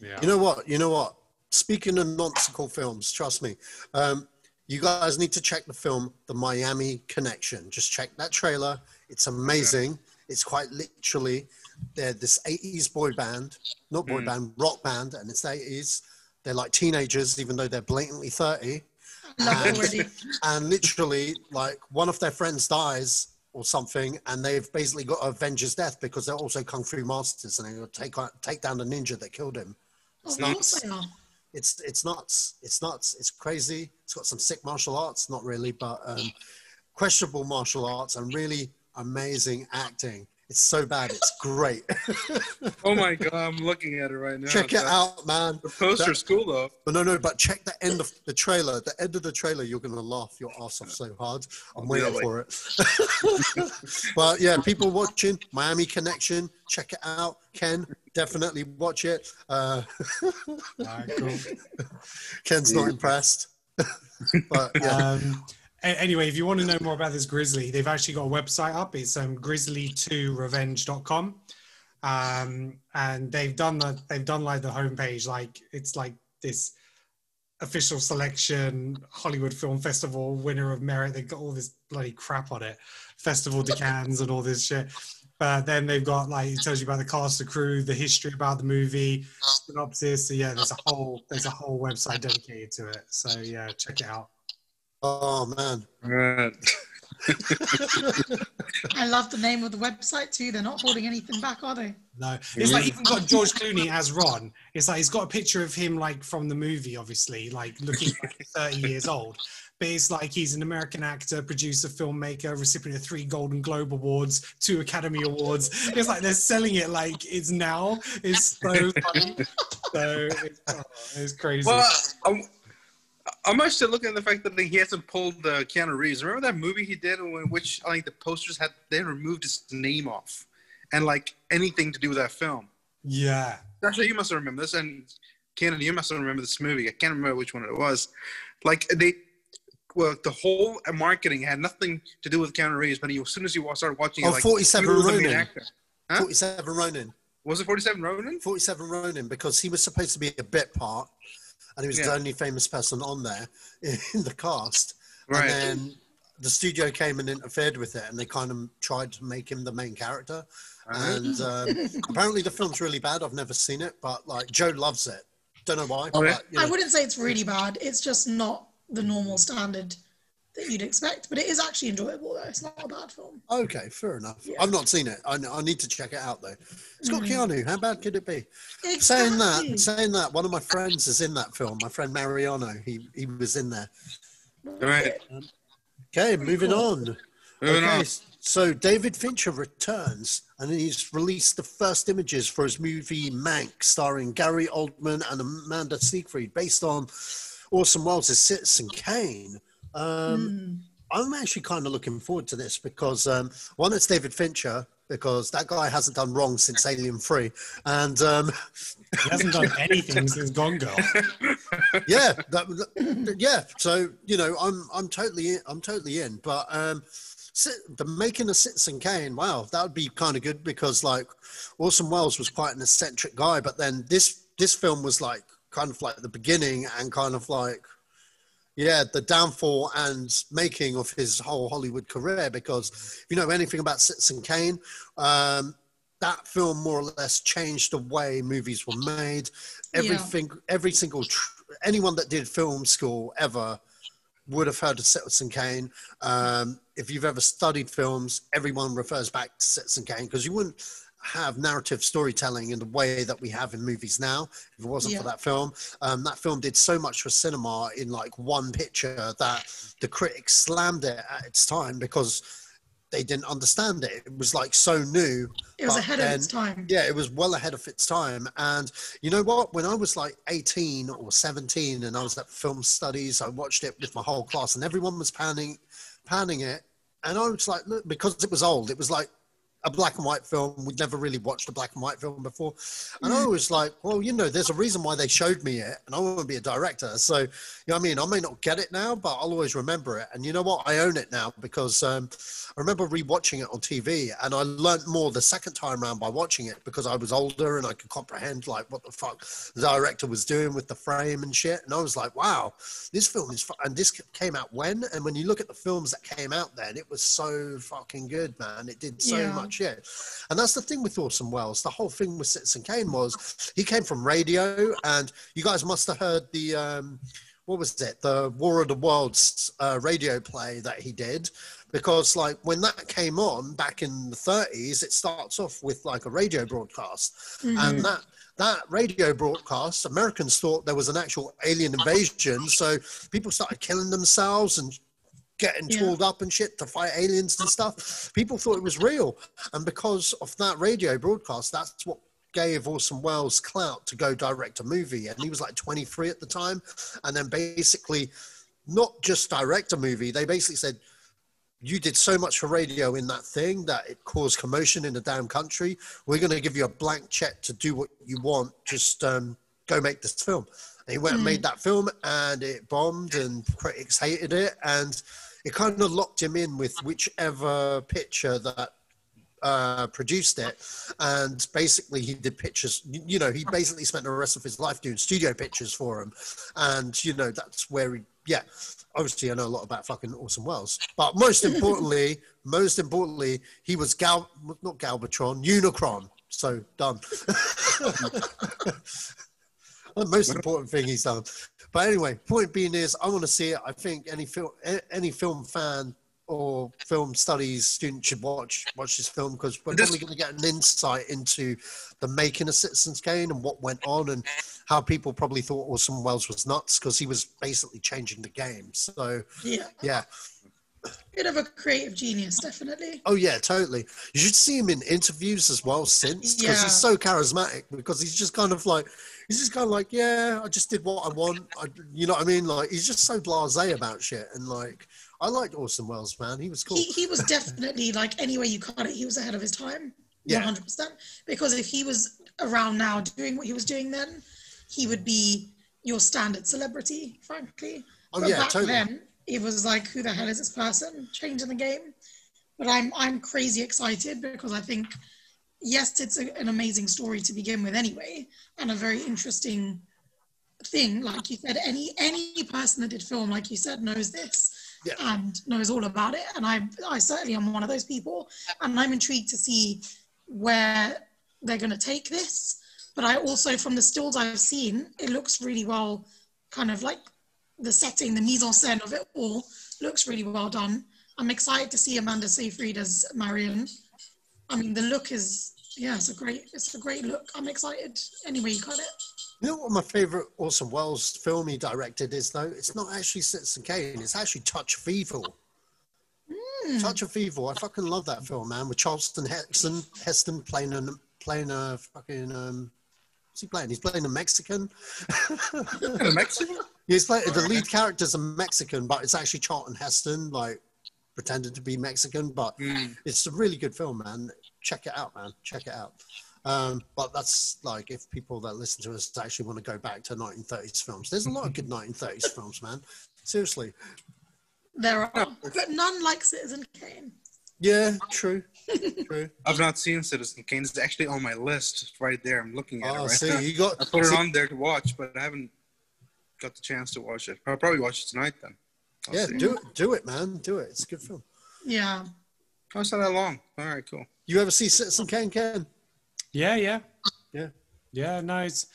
Yeah. You know what? You know what? Speaking of nonsensical films, trust me, um, you guys need to check the film The Miami Connection. Just check that trailer. It's amazing. It's quite literally they're this 80s boy band, not boy band, rock band, and it's the 80s. They're like teenagers, even though they're blatantly 30. I love it And- and literally like one of their friends dies or something and they've basically got to avenge his death because they're also kung fu masters and they're going to take take down the ninja that killed him. Of nuts. course they are. it's it's nuts. It's nuts. It's crazy. It's got some sick martial arts. Not really but um questionable martial arts and really amazing acting it's so bad it's great Oh my god, I'm looking at it right now. check it That- out man The poster's cool though. But no, no, but check the end of the trailer. The end of the trailer, you're gonna laugh your ass off so hard. I'm waiting Really? for it. but yeah, people watching Miami Connection, check it out. Ken, definitely watch it. Uh, All right, cool. Ken's not impressed. but yeah, Um, a- anyway, if you want to know more about this Grizzly, they've actually got a website up. It's um, grizzly2revenge.com. Um, and they've done the, they've done like the homepage, like it's like this official selection Hollywood Film Festival winner of merit. They've got all this bloody crap on it, Festival decans and all this shit. But then they've got like it tells you about the cast, the crew, the history about the movie, synopsis. So yeah, there's a whole there's a whole website dedicated to it. So yeah, check it out. Oh man, Right. I love the name of the website too. They're not holding anything back, are they? No, it's like even got George Clooney as Ron. It's like he's got a picture of him like from the movie, obviously, like looking like 30 years old. But it's like he's an American actor, producer, filmmaker, recipient of three Golden Globe Awards, two Academy Awards. It's like they're selling it like it's now. It's so funny. So it's, oh, it's crazy. Well, I'm, I'm actually looking at the fact that he hasn't pulled uh, Keanu Reeves. Remember that movie he did in which I think the posters had they removed his name off, and like anything to do with that film. yeah. Actually, you must remember this, and Keanu, you must remember this movie. I can't remember which one it was. Like they, well, the whole marketing had nothing to do with Keanu Reeves, but he, as soon as you started watching it, Oh, like 47 he was Ronin. Huh? 47 Ronin. Was it 47 Ronin? 47 Ronin because he was supposed to be a bit part and he was the only famous person on there in the cast. Right. And then the studio came and interfered with it and they kind of tried to make him the main character. Right. And um, apparently the film's really bad. I've never seen it, but like Joe loves it. Don't know why. Oh, yeah? but, you I wouldn't say it's really bad. It's just not the normal standard that you'd expect. But it is actually enjoyable though. It's not a bad film. Okay, fair enough. Yeah. I've not seen it. I, I need to check it out though. It's got hmm. Keanu. How bad could it be? Exactly. Saying that, saying that, one of my friends is in that film. My friend Mariano, he he was in there. Right. Um, okay, moving on. Moving okay, on. so David Fincher returns, and he's released the first images for his movie Mank, starring Gary Oldman and Amanda Seyfried, based on Orson Welles' Citizen Kane. Um, I'm actually kind of looking forward to this because um, one, it's David Fincher because that guy hasn't done wrong since Alien Three, and um, He hasn't done anything since Gone Girl. yeah, that, that- yeah. So you know, I'm I'm totally in, I'm totally in. But um, the making of Citizen Kane, wow, that would be kind of good because like Orson Welles was quite an eccentric guy, but then this this film was like kind of like the beginning and kind of like yeah the downfall and making of his whole Hollywood career because if you know anything about Citizen Kane. Um, that film more or less changed the way movies were made. Everything, every single tr- anyone that did film school ever would have heard of Citizen Kane. Um, if you've ever studied films, everyone refers back to Citizen Kane because you wouldn't have narrative storytelling in the way that we have in movies now if it wasn't Yeah. for that film um, that film did so much for cinema in like one picture that the critics slammed it at its time because they didn't understand it it was like so new It was ahead of its time. yeah, it was well ahead of its time. And you know what? When I was like 18 or 17 and I was at film studies, I watched it with my whole class and everyone was panning, panning it. And I was like, look, because it was old, it was like a black and white film. We'd never really watched a black and white film before. And I was like, well, you know, there's a reason why they showed me it and I want to be a director. So, you know I mean? I may not get it now, but I'll always remember it. And you know what? I own it now because um, I remember rewatching it on TV and I learnt more the second time around by watching it because I was older and I could comprehend like what the fuck the director was doing with the frame and shit. And I was like, wow, this film is, and this came out when? And when you look at the films that came out then, it was so fucking good, man. It did so Yeah. much shit. And that's the thing with Orson Welles. The whole thing with Citizen Kane was he came from radio and you guys must have heard the, um, what was it? The War of the Worlds uh, radio play that he did because like when that came on back in the 30s it starts off with like a radio broadcast and that that radio broadcast americans thought there was an actual alien invasion so people started killing themselves and getting Yeah. tooled up and shit to fight aliens and stuff people thought it was real and because of that radio broadcast that's what gave Orson Welles clout to go direct a movie and he was like 23 at the time and then basically not just direct a movie they basically said you did so much for radio in that thing that it caused commotion in the damn country. We're going to give you a blank check to do what you want. Just um, go make this film. And he went and made that film, and it bombed, and critics hated it, and it kind of locked him in with whichever picture that uh, produced it. And basically, he did pictures. You know, he basically spent the rest of his life doing studio pictures for him, and you know that's where he. Yeah, obviously, I know a lot about fucking Orson Welles, but most importantly, most importantly, he was Gal, not Galvatron, Unicron. So done. the most important thing he's done. But anyway, point being is, I want to see it. I think any film, any film fan or film studies student should watch watch this film because we're This- probably going to get an insight into the making of Citizens Kane and what went on and how people probably thought Orson Welles was nuts because he was basically changing the game. So Yeah. yeah. Bit of a creative genius, definitely. Oh yeah, totally. You should see him in interviews as well since because Yeah. he's so charismatic. Because he's just kind of like, he's just kind of like, yeah, I just did what I want. I, you know what I mean? Like he's just so blasé about shit. And like, I liked Orson Welles, man. He was cool. He, he was definitely like any way you cut it, he was ahead of his time. Yeah. 100%. Because if he was around now doing what he was doing then, he would be your standard celebrity, frankly. Oh, but yeah, back totally. then, it was like, who the hell is this person changing the game? But I'm I'm crazy excited because I think, yes, it's a, an amazing story to begin with anyway, and a very interesting thing. Like you said, any any person that did film, like you said, knows this Yeah. and knows all about it. And I I certainly am one of those people, and I'm intrigued to see where they're going to take this. But I also, from the stills I've seen, it looks really well, kind of like the setting, the mise en scène of it all looks really well done. I'm excited to see Amanda Seyfried as Marion. I mean, the look is yeah, it's a great, it's a great look. I'm excited. Anyway, you got it. You know what my favorite Orson Welles film he directed is though? It's not actually Citizen Kane. It's actually Touch of Evil. Hmm. Touch of Evil. I fucking love that film, man. With Charleston Heston, Heston playing a playing a fucking um. What's he playing? He's playing a Mexican. A Mexican? He's playing the lead character's a Mexican, but it's actually Charlton Heston, like pretending to be Mexican. But it's a really good film, man. Check it out, man. Check it out. Um, but that's like if people that listen to us actually want to go back to 1930s films. There's a lot of good 1930s films, man. Seriously. There are, but none like Citizen Kane. Yeah, true. True. I've not seen Citizen Kane. It's actually on my list right there. I'm looking at it Oh, right see, now. you got- I put it on there to watch, but I haven't got the chance to watch it. I'll probably watch it tonight then. I'll Yeah, see. do it, do it, man. Do it. It's a good film. Yeah. Oh, it's not that long. All right, cool. You ever see Citizen Kane, Ken? Yeah, yeah, Yeah. yeah. No, it's.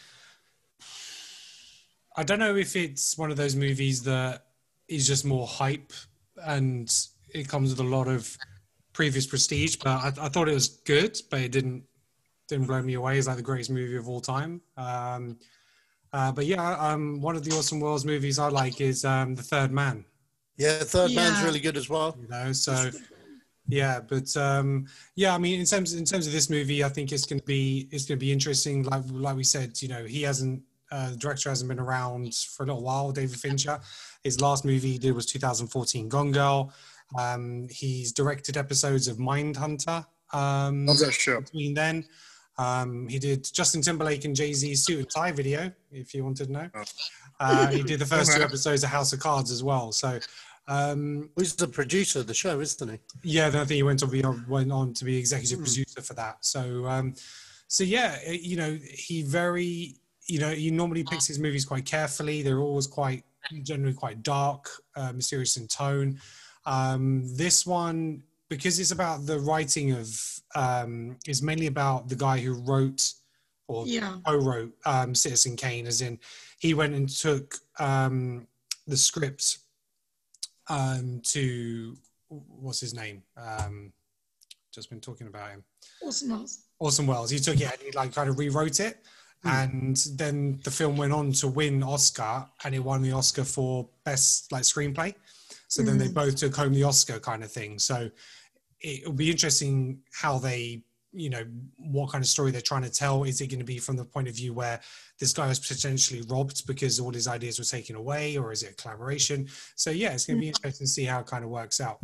I don't know if it's one of those movies that is just more hype and it comes with a lot of previous prestige, but I, I thought it was good, but it didn't didn't blow me away. It's like the greatest movie of all time. Um, uh, but yeah, um, one of the Orson Welles movies I like is um, The Third Man. Yeah, Third Man's really good as well. You know, so yeah, but um, yeah, I mean, in terms in terms of this movie, I think it's going to be it's going to be interesting. Like like we said, you know, he hasn't uh, the director hasn't been around for a little while. David Fincher, his last movie he did was 2014 Gone Girl. Um, he's directed episodes of Mindhunter. Um, Love that show. between then. Um, he did Justin Timberlake and Jay Z's suit and tie video, if you wanted to know. Oh. Uh, he did the first two episodes of House of Cards as well. So, um, He's the producer of the show, isn't he? yeah, then I think he went to be on, went on to be executive Hmm. producer for that. So, um, so yeah, you know, he very, you know, he normally picks his movies quite carefully. They're always quite generally quite dark, uh, mysterious in tone. Um, this one, because it's about the writing of, um, is mainly about the guy who wrote or Yeah. co-wrote um, Citizen Kane, as in he went and took um, the script um, to what's his name? Um, just been talking about him. Orson Welles. Orson Welles. He took it and he like kind of rewrote it, and then the film went on to win Oscar, and it won the Oscar for best like screenplay. So then they both took home the Oscar kind of thing. So it'll be interesting how they, you know, what kind of story they're trying to tell. Is it going to be from the point of view where this guy was potentially robbed because all his ideas were taken away, or is it a collaboration? So yeah, it's going to be interesting to see how it kind of works out.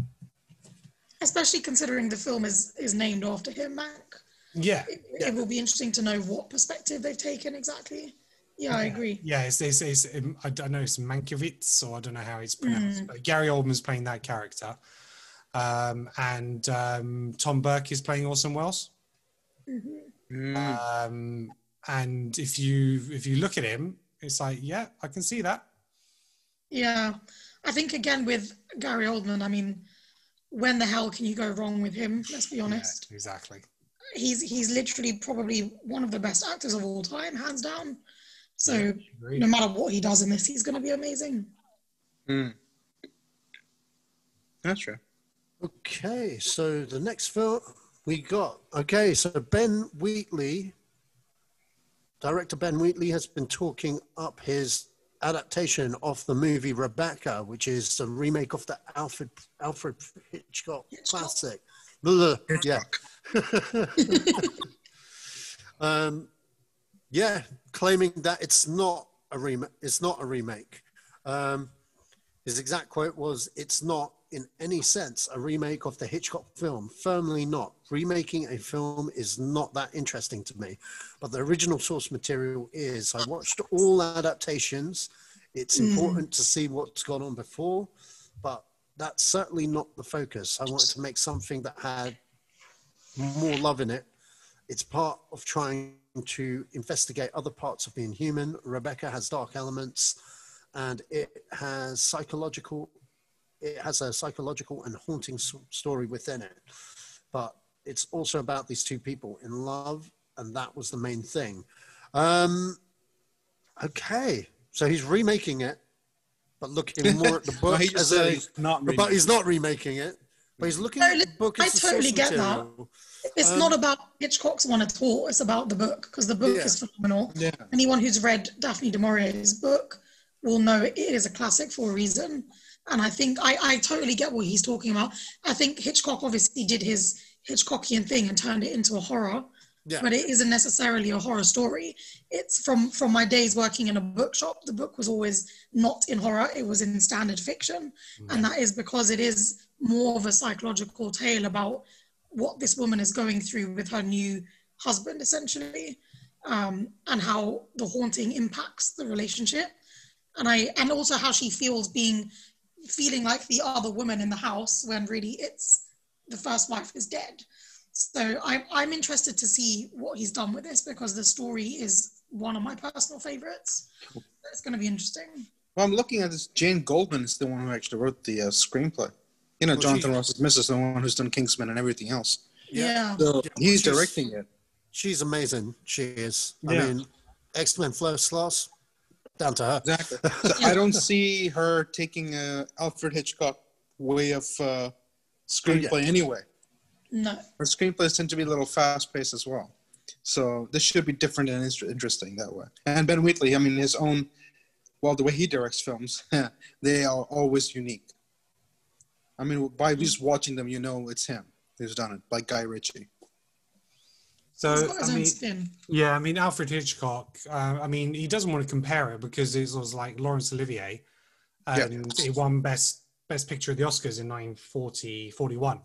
Especially considering the film is is named after him, Mank. Yeah, It, it will be interesting to know what perspective they've taken exactly. Yeah, I agree. Yeah, it's, it's, it's um, I don't know, it's Mankiewicz, or I don't know how it's pronounced. But Gary Oldman's playing that character, um, and um, Tom Burke is playing Orson Welles. Um, and if you if you look at him, it's like, yeah, I can see that. Yeah, I think again with Gary Oldman, I mean, when the hell can you go wrong with him? Let's be honest. Yeah, exactly. He's he's literally probably one of the best actors of all time, hands down. So Agreed. no matter what he does in this, he's going to be amazing. Mm. That's true. Okay, so the next film we got. Okay, so Ben Wheatley, director Ben Wheatley, has been talking up his adaptation of the movie Rebecca, which is a remake of the Alfred Alfred Hitchcock, classic. Blah, yeah. um, yeah, claiming that it's not a remake. It's not a remake. Um, his exact quote was, "It's not in any sense a remake of the Hitchcock film. Firmly not. Remaking a film is not that interesting to me, but the original source material is. I watched all adaptations. It's mm. important to see what's gone on before, but that's certainly not the focus. I wanted to make something that had more love in it. It's part of trying to investigate other parts of being human. Rebecca has dark elements and it has psychological it has a psychological and haunting story within it but it's also about these two people in love and that was the main thing um okay so he's remaking it but looking more at the No, book he as a he's not but he's not remaking it but he's looking No, at the book I as totally source get that. It's Um, not about Hitchcock's one at all. It's about the book because the book Yeah. is phenomenal. Yeah. Anyone who's read Daphne du Maurier's book will know it is a classic for a reason. And I think I, I totally get what he's talking about. I think Hitchcock obviously did his Hitchcockian thing and turned it into a horror, Yeah. but it isn't necessarily a horror story. It's from from my days working in a bookshop. The book was always not in horror; it was in standard fiction, and that is because it is more of a psychological tale about what this woman is going through with her new husband, essentially, um, and how the haunting impacts the relationship, and I and also how she feels being feeling like the other woman in the house when really it's the first wife is dead. So I'm I'm interested to see what he's done with this because the story is one of my personal favorites. It's going to be interesting. Well, I'm looking at this. Jane Goldman is the one who actually wrote the uh, screenplay. You know, Well, Jonathan she- Ross's Mrs. the one who's done Kingsman and everything else. Yeah. So he's directing it. she's amazing. She is. Yeah. I mean, X Men First Class, down to her. Exactly. So I don't see her taking uh, Alfred Hitchcock way of uh, screenplay anyway. No. Her screenplays tend to be a little fast paced as well. So this should be different and interesting that way. And Ben Wheatley, I mean, his own, well, the way he directs films, they are always unique. I mean, by just watching them, you know it's him who's done it, like Guy Ritchie. So He's got his I mean, spin. yeah, I mean Alfred Hitchcock. Uh, I mean, he doesn't want to compare it because it was like Laurence Olivier, and he won best best picture of the Oscars in 1940 41.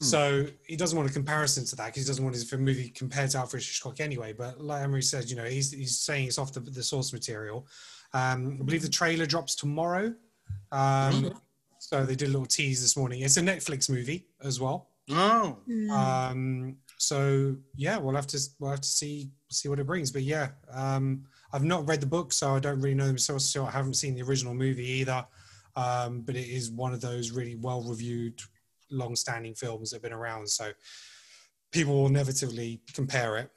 So he doesn't want a comparison to that because he doesn't want his movie compared to Alfred Hitchcock anyway. But like Emery said, you know, he's he's saying it's off the, the source material. Um, I believe the trailer drops tomorrow. Um, so they did a little tease this morning. It's a Netflix movie as well. Oh. Um, so yeah, we'll have to we'll have to see see what it brings. But yeah, um, I've not read the book, so I don't really know the source. So I haven't seen the original movie either. Um, but it is one of those really well reviewed, long standing films that have been around. So people will inevitably compare it.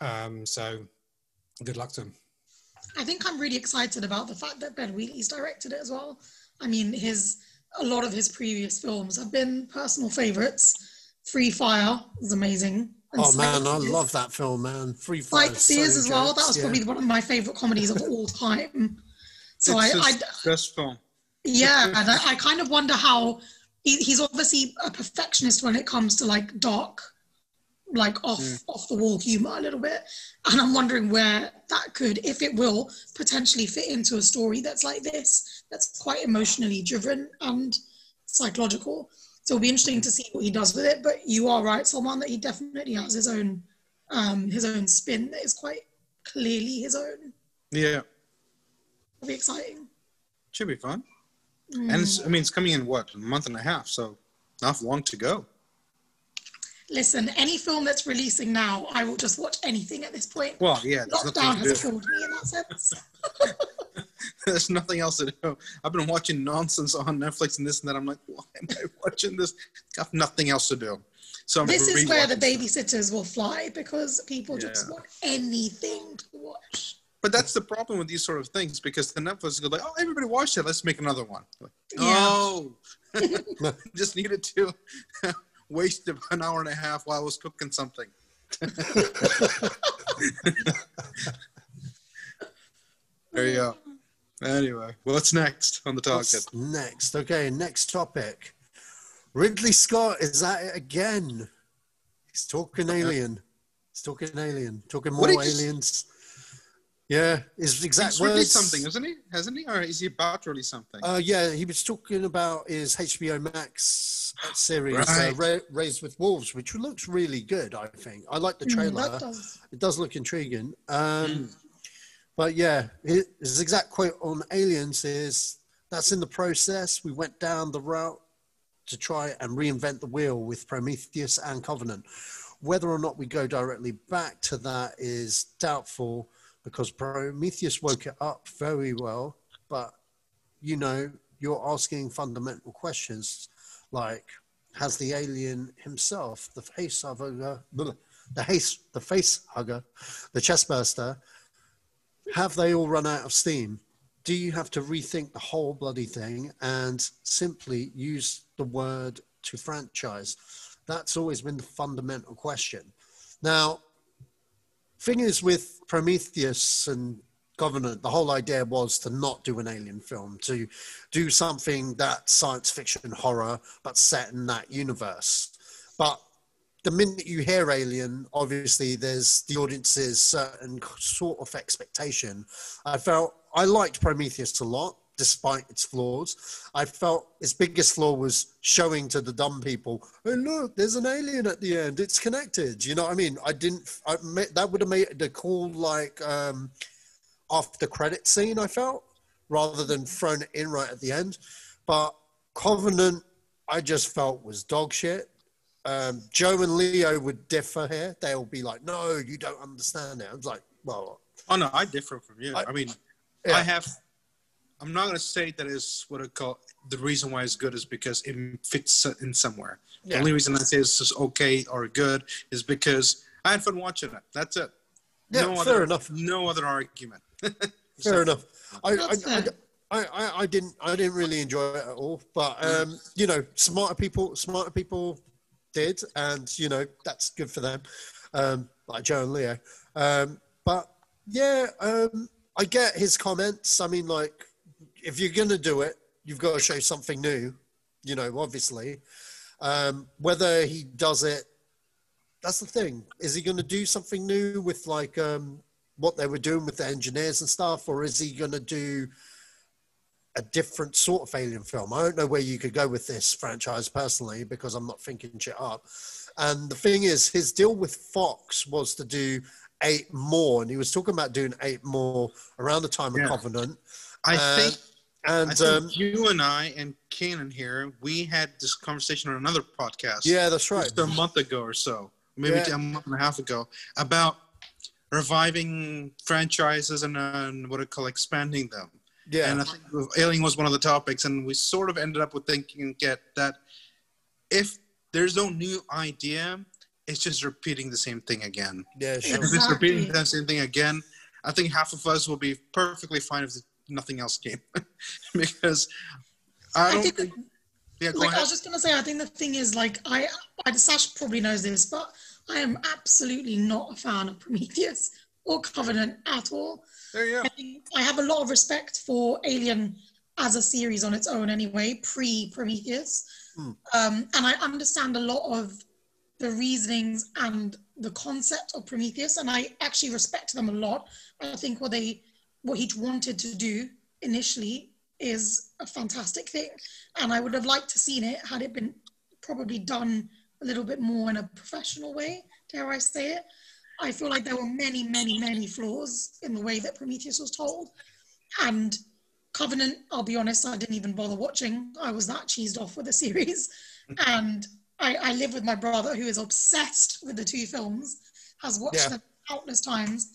Um, so good luck to them. I think I'm really excited about the fact that Ben Wheatley's directed it as well. I mean, his a lot of his previous films have been personal favorites. Free Fire is amazing. And Oh man, I love that film, man. Free Fire. Sightseers so as well. That jokes, was yeah. probably one of my favorite comedies of all time. So I, it's I, his best film. yeah, and I, I kind of wonder how he, he's obviously a perfectionist when it comes to like dark, like off mm. off the wall humor a little bit, and I'm wondering where that could, if it will, potentially fit into a story that's like this, that's quite emotionally driven and psychological. So it'll be interesting to see what he does with it. But you are right, someone that he definitely has his own um, his own spin that is quite clearly his own. Yeah, It'll be exciting. should be fun. Mm. And it's, I mean, it's coming in what a month and a half, so not long to go. Listen, any film that's releasing now, I will just watch anything at this point. Well, yeah, Lockdown has do. killed me in that sense. There's nothing else to do. I've been watching nonsense on Netflix and this and that. I'm like, why am I watching this? I've got nothing else to do. So I'm this is where the babysitters will fly because people just want anything to watch. But that's the problem with these sort of things because the Netflix go like, oh, everybody watched it. Let's make another one. Like, Yeah. Oh, just needed to waste an hour and a half while I was cooking something. there you go. Anyway, what's next on the docket? What's next? Okay, next topic. Ridley Scott is at it again. He's talking alien. He's talking alien. Talking more What did you s- aliens. Yeah, his exact He's words. something, isn't he? Hasn't he? Or is he about to release something? Uh, yeah, he was talking about his HBO Max series, uh, Ra- Raised with Wolves, which looks really good. I think I like the Mm, trailer. that does. It does look intriguing. Um, But yeah, his exact quote on Aliens is that's in the process. We went down the route to try and reinvent the wheel with Prometheus and Covenant. Whether or not we go directly back to that is doubtful because Prometheus woke it up very well. But, you know, you're asking fundamental questions like has the alien himself, the face hugger, the face, the face hugger, the chest burster, have they all run out of steam? Do you have to rethink the whole bloody thing and simply use the word to franchise? That's always been the fundamental question. Now, thing is with Prometheus and Covenant, the whole idea was to not do an alien film, to do something that science fiction horror, but set in that universe. But the minute you hear alien, obviously there's the audience's certain sort of expectation. I felt I liked Prometheus a lot, despite its flaws. I felt its biggest flaw was showing to the dumb people, "Hey, look, there's an alien at the end. It's connected." You know what I mean? I didn't. I that would have made the cool like um, after credit scene. I felt rather than thrown it in right at the end. But Covenant, I just felt was dog shit. Um, Joe and Leo would differ here. They'll be like, "No, you don't understand it." I was like, "Well, Oh no, I differ from you. I, I- mean, Yeah. I have. I'm not going to say that is what I call the reason why it's good is because it fits in somewhere. The only reason I say it's just okay or good is because I had fun watching it. That's it. Yeah, no fair other, enough. No other argument. Fair enough. I, I, I. I, I, I didn't I didn't really enjoy it at all. But um, you know, smarter people smarter people did, and you know that's good for them. Um, like Joe and Leo. Um, but yeah, um, I get his comments. I mean, like, if you're gonna do it, you've got to show something new. You know, obviously. Um, whether he does it, that's the thing. Is he to do something new with like um, what they were doing with the engineers and stuff, or is he to do a different sort of alien film? I don't know where you could go with this franchise personally because I'm not thinking shit up. And the thing is, his deal with Fox was to do eight more, and he was talking about doing eight more around the time of Yeah. Covenant. I And- think, and I think um, you and I and Kenan here, we had this conversation on another podcast. yeah, that's right. just a month ago or so, maybe Yeah. a month and a half ago, about reviving franchises and, uh, and what I call expanding them. Yeah, And I think Alien was one of the topics, and we sort of ended up with thinking get that if there's no new idea, it's just repeating the same thing again. yeah, sure. If it's repeating the same thing again, I think half of us will be perfectly fine if nothing else came, because I I don't think think. Yeah, go like I was just gonna say, I think the thing is like I, I Sash probably knows this, but I am absolutely not a fan of Prometheus or Covenant at all. There you I go. think I have a lot of respect for Alien as a series on its own anyway, pre Prometheus. Hmm. Um, and I understand a lot of the reasonings and the concept of Prometheus, and I actually respect them a lot. I think what they what he wanted to do initially is a fantastic thing. And I would have liked to seen it had it been probably done a little bit more in a professional way, dare I say it. I feel like there were many, many, many flaws in the way that Prometheus was told. And Covenant, I'll be honest, I didn't even bother watching. I was that cheesed off with the series. and I, I live with my brother who is obsessed with the two films, has watched Yeah. them countless times.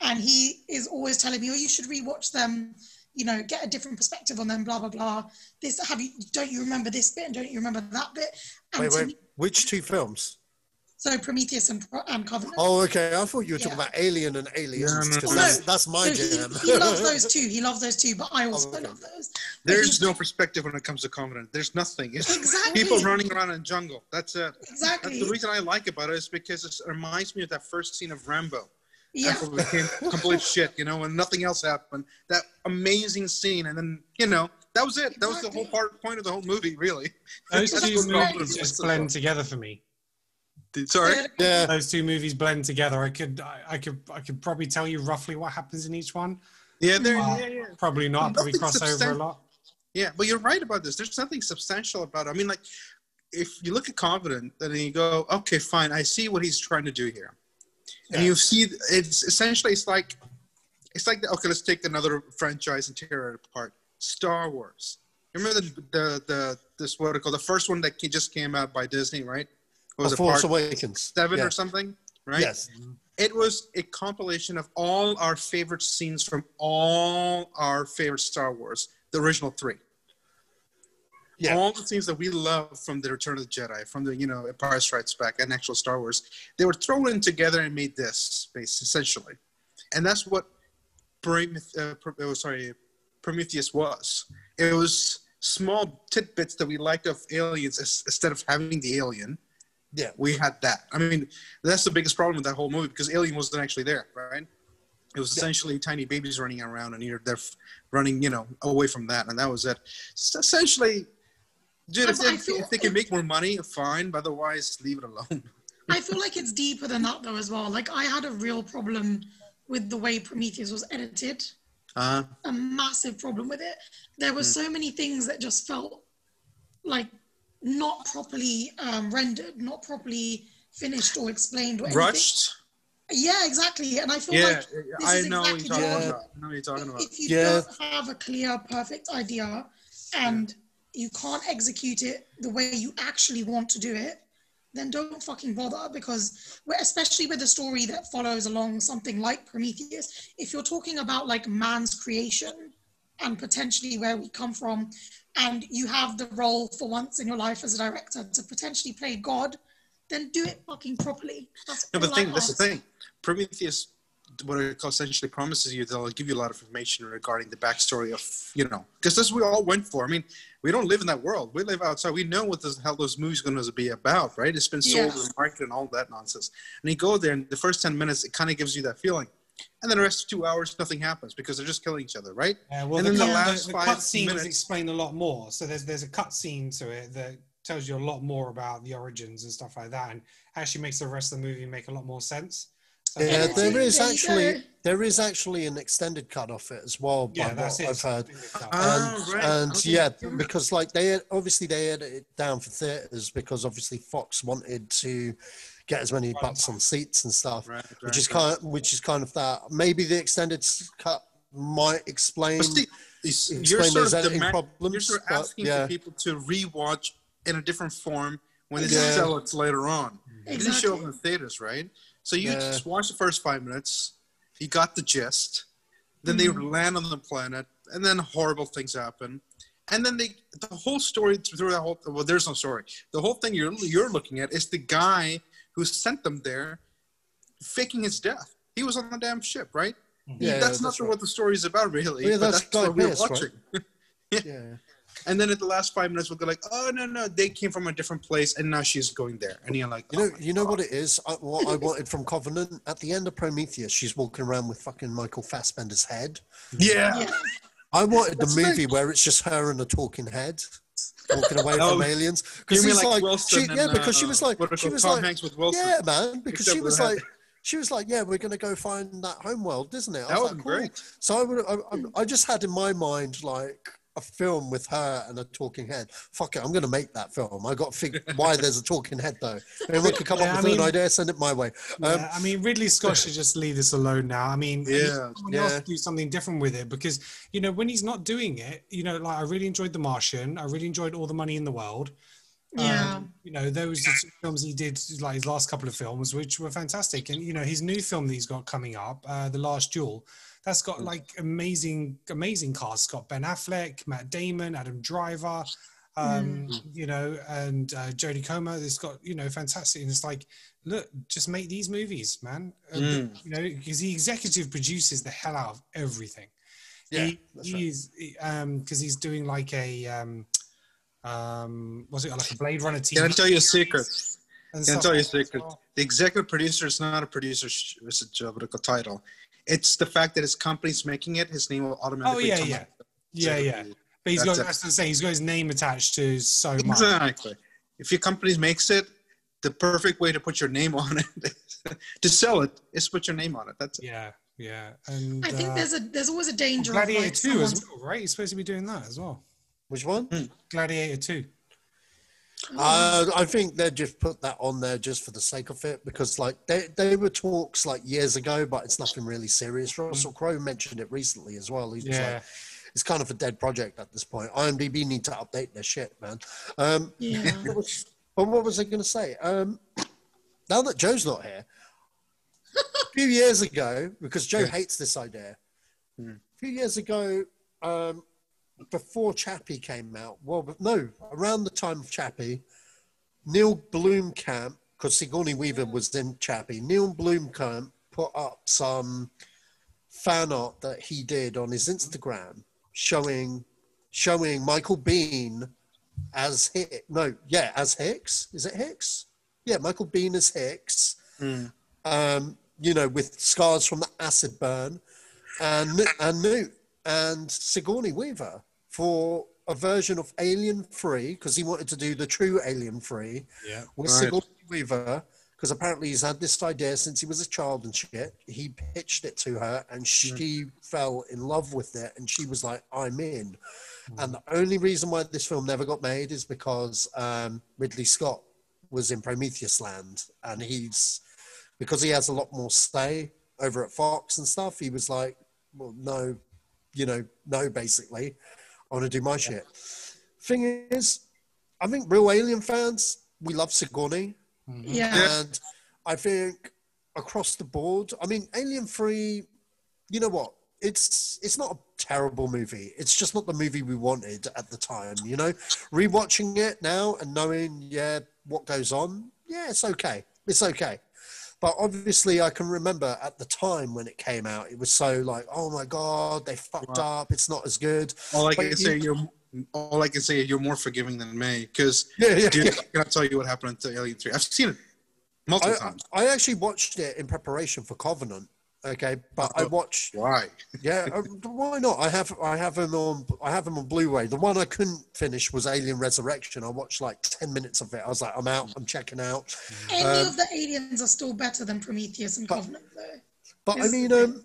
And he is always telling me, oh, you should rewatch them, you know, get a different perspective on them, blah, blah, blah. This, have you, don't you remember this bit and don't you remember that bit? And Wait, wait. me- Which two films? So Prometheus and, Pro- and Covenant. Oh, okay. I thought you were talking Yeah. about Alien and Aliens No, no, because no. that's, that's my So he, jam. he loves those two. He loves those two, but I oh, also okay. love those. There's he's no perspective when it comes to Covenant. There's nothing. It's Exactly. people running around in jungle. That's it. Exactly. That's the reason I like about it is because it reminds me of that first scene of Rambo. Yeah. That's what became complete shit, you know, and nothing else happened. That amazing scene, and then you know that was it. That was the whole part point of the whole movie, really. Those two movies just blend together for me. Sorry. yeah. Those two movies blend together. I could, I, I could, I could probably tell you roughly what happens in each one. Yeah, there. Uh, Yeah, yeah. Probably not. Probably Nothing cross over a lot. Yeah, but you're right about this. There's nothing substantial about it. I mean, like, if you look at Covenant, then you go, okay, fine, I see what he's trying to do here, and Yeah. you see it's essentially it's like, it's like okay, let's take another franchise and tear it apart. Star Wars. Remember the the the this what it called the first one that just came out by Disney, right? Was it Force Awakens. seven Yeah. or something? Right. Yes. It was a compilation of all our favorite scenes from all our favorite Star Wars, the original three. Yeah. All the scenes that we love from the Return of the Jedi, from the you know Empire Strikes Back and actual Star Wars, they were thrown in together and made this space essentially, and that's what Promethe- uh, oh, sorry, Prometheus was. It was small tidbits that we liked of aliens instead of having the alien Yeah. we had that. I mean, that's the biggest problem with that whole movie because Alien wasn't actually there, right? It was essentially tiny babies running around, and you're they're f- running, you know, away from that, and that was it. So essentially, dude, if they, feel- if they can make more money, fine. But otherwise, leave it alone. I feel like it's deeper than that though as well. Like I had a real problem with the way Prometheus was edited. Uh, A massive problem with it. There were so many things that just felt like not properly um, rendered, not properly finished or explained or anything. rushed. Yeah, exactly. And I feel Yeah, like this I is know what exactly you're talking the- about. I know what you're talking about. if you Yeah. don't have a clear, perfect idea and you can't execute it the way you actually want to do it, then don't fucking bother because, we're- especially with a story that follows along something like Prometheus, if you're talking about like man's creation and potentially where we come from, and you have the role for once in your life as a director to potentially play God, then do it fucking properly. That's No, but thing, that's the thing. Prometheus, what it essentially promises you, they'll give you a lot of information regarding the backstory of, you know, because that's what we all went for. I mean, we don't live in that world. We live outside. We know what the hell those movies going to be about, right? It's been sold Yeah. in the market and all that nonsense. And you go there, and the first 10 minutes, it kind of gives you that feeling. And then the rest of two hours, nothing happens because they're just killing each other, right? Yeah, well, and the, then the cut- last the, five cut scenes minutes, explain a lot more. So there's there's a cut scene to it that tells you a lot more about the origins and stuff like that, and actually makes the rest of the movie make a lot more sense. So Yeah, Yeah, there is there actually there is actually an extended cut of it as well. By yeah, that's what it. I've heard. Cut. Ah, and right, and okay. yeah, because like they obviously they had it down for theaters because obviously Fox wanted to get as many butts on seats and stuff, Right, which is right. kind of which is kind of that. Maybe the extended cut might explain. See, explain you're sort those of editing demand- problems, You're sort of but, asking yeah. for people to rewatch in a different form when they Yeah. sell it later on. Mm-hmm. It didn't show up in the theaters, right? So you Yeah. just watch the first five minutes, you got the gist, then they mm-hmm. land on the planet, and then horrible things happen. And then they, the whole story through that whole, well, there's no story. The whole thing you're, you're looking at is the guy who sent them there faking his death. He was on the damn ship, right? Mm-hmm. Yeah, that's, not that's what the story is about, really. Yeah, but that's that's, what we're Pearce, right? watching. yeah. And then at the last five minutes, we'll go like, "Oh no, no, they came from a different place, and now she's going there." And you're like, You know, oh you know what it is. I, what I wanted from Covenant at the end of Prometheus, she's walking around with fucking Michael Fassbender's head. "Yeah, Yeah. I wanted the movie right. where it's just her and a talking head walking away from aliens. Because he's like like, she, yeah, and, because she uh, was like, she was Tom like, Hanks with Wilson? yeah, man, because she was like, she was like, yeah, we're gonna go find that homeworld, isn't it? I That was like, cool. great. So I would, I, I, I just had in my mind like a film with her and a talking head. Fuck it, I'm gonna make that film. I got to figure why there's a talking head though. Anyone could come Yeah, up I with mean- an idea, send it my way. Um, Yeah, I mean, Ridley Scott should just leave this alone now. I mean, Yeah, someone else yeah. do something different with it because you know when he's not doing it, you know, like I really enjoyed The Martian. I really enjoyed All the Money in the World. Yeah. Um, you know, those are two films he did, like his last couple of films, which were fantastic. And you know, his new film that he's got coming up, uh, The Last Duel, that's got like amazing, amazing cast. It's got Ben Affleck, Matt Damon, Adam Driver, um, you know, and uh, Jodie Comer. It's got you know, fantastic. And it's like, look, just make these movies, man. Mm. You know, because he executive produces the hell out of everything. Yeah, he, that's he right. is um because he's doing like a um um was it like a Blade Runner TV? Can I tell you a secret? Can I tell you a like that as secret? well. The executive producer is not a producer; it's a job, a title. It's the fact that his company's making it. His name will automatically. Oh automatically. yeah, come yeah, up. yeah, yeah. But he's That's got it. that's what I'm. He's got his name attached to so much. Exactly. If your company makes it, the perfect way to put your name on it, to sell it, is put your name on it. That's it. Yeah, yeah. And I think uh, there's a there's always a danger of Gladiator like Two as well, right? He's supposed to be doing that as well. which one? Gladiator Two. Uh, I think they just put that on there just for the sake of it because, like, they, they were talks like years ago, but it's nothing really serious. Russell Crowe mentioned it recently as well. He was Yeah. like, it's kind of a dead project at this point. IMDb need to update their shit, man. Um, Yeah. what was- but what was I going to say? Um, now that Joe's not here, a few years ago, because Joe hates this idea, a few years ago, um, before Chappie came out, well, but no, around the time of Chappie, Neil Blomkamp, because Sigourney Weaver was in Chappie, Neil Blomkamp put up some fan art that he did on his Instagram showing showing Michael Biehn as Hicks. No, yeah, as Hicks. Is it Hicks? Yeah, Michael Biehn as Hicks. Um, you know, with scars from the acid burn, and and Newt and Sigourney Weaver for a version of Alien Free because he wanted to do the true Alien Free Yeah. with Right. Sigourney Weaver because apparently he's had this idea since he was a child and shit. He pitched it to her and she fell in love with it and she was like, I'm in. And the only reason why this film never got made is because um, Ridley Scott was in Prometheus Land and he's because he has a lot more stay over at Fox and stuff. He was like, well, no, you know, no, basically, I want to do my shit. Thing is, I think real Alien fans, we love Sigourney. Mm-hmm. Yeah. And I think across the board, I mean, Alien Free, you know what? It's it's not a terrible movie. It's just not the movie we wanted at the time. You know, rewatching it now and knowing, yeah, what goes on, yeah, it's okay. It's okay. But obviously, I can remember at the time when it came out, it was so like, oh my god, they fucked Right. up. It's not as good. All I But can say, you- you're all I can say is you're more forgiving than me because Yeah, yeah, dude, yeah. I cannot tell you what happened to Alien Three. I've seen it multiple I, times. I actually watched it in preparation for Covenant. Okay, but I watch. watched. Why? Yeah, uh, why not? I have I have them on I have them on Blu-ray. The one I couldn't finish was Alien Resurrection. I watched like ten minutes of it. I was like, I'm out. I'm checking out. Any Um, of the aliens are still better than Prometheus and Covenant, though. But I mean, um,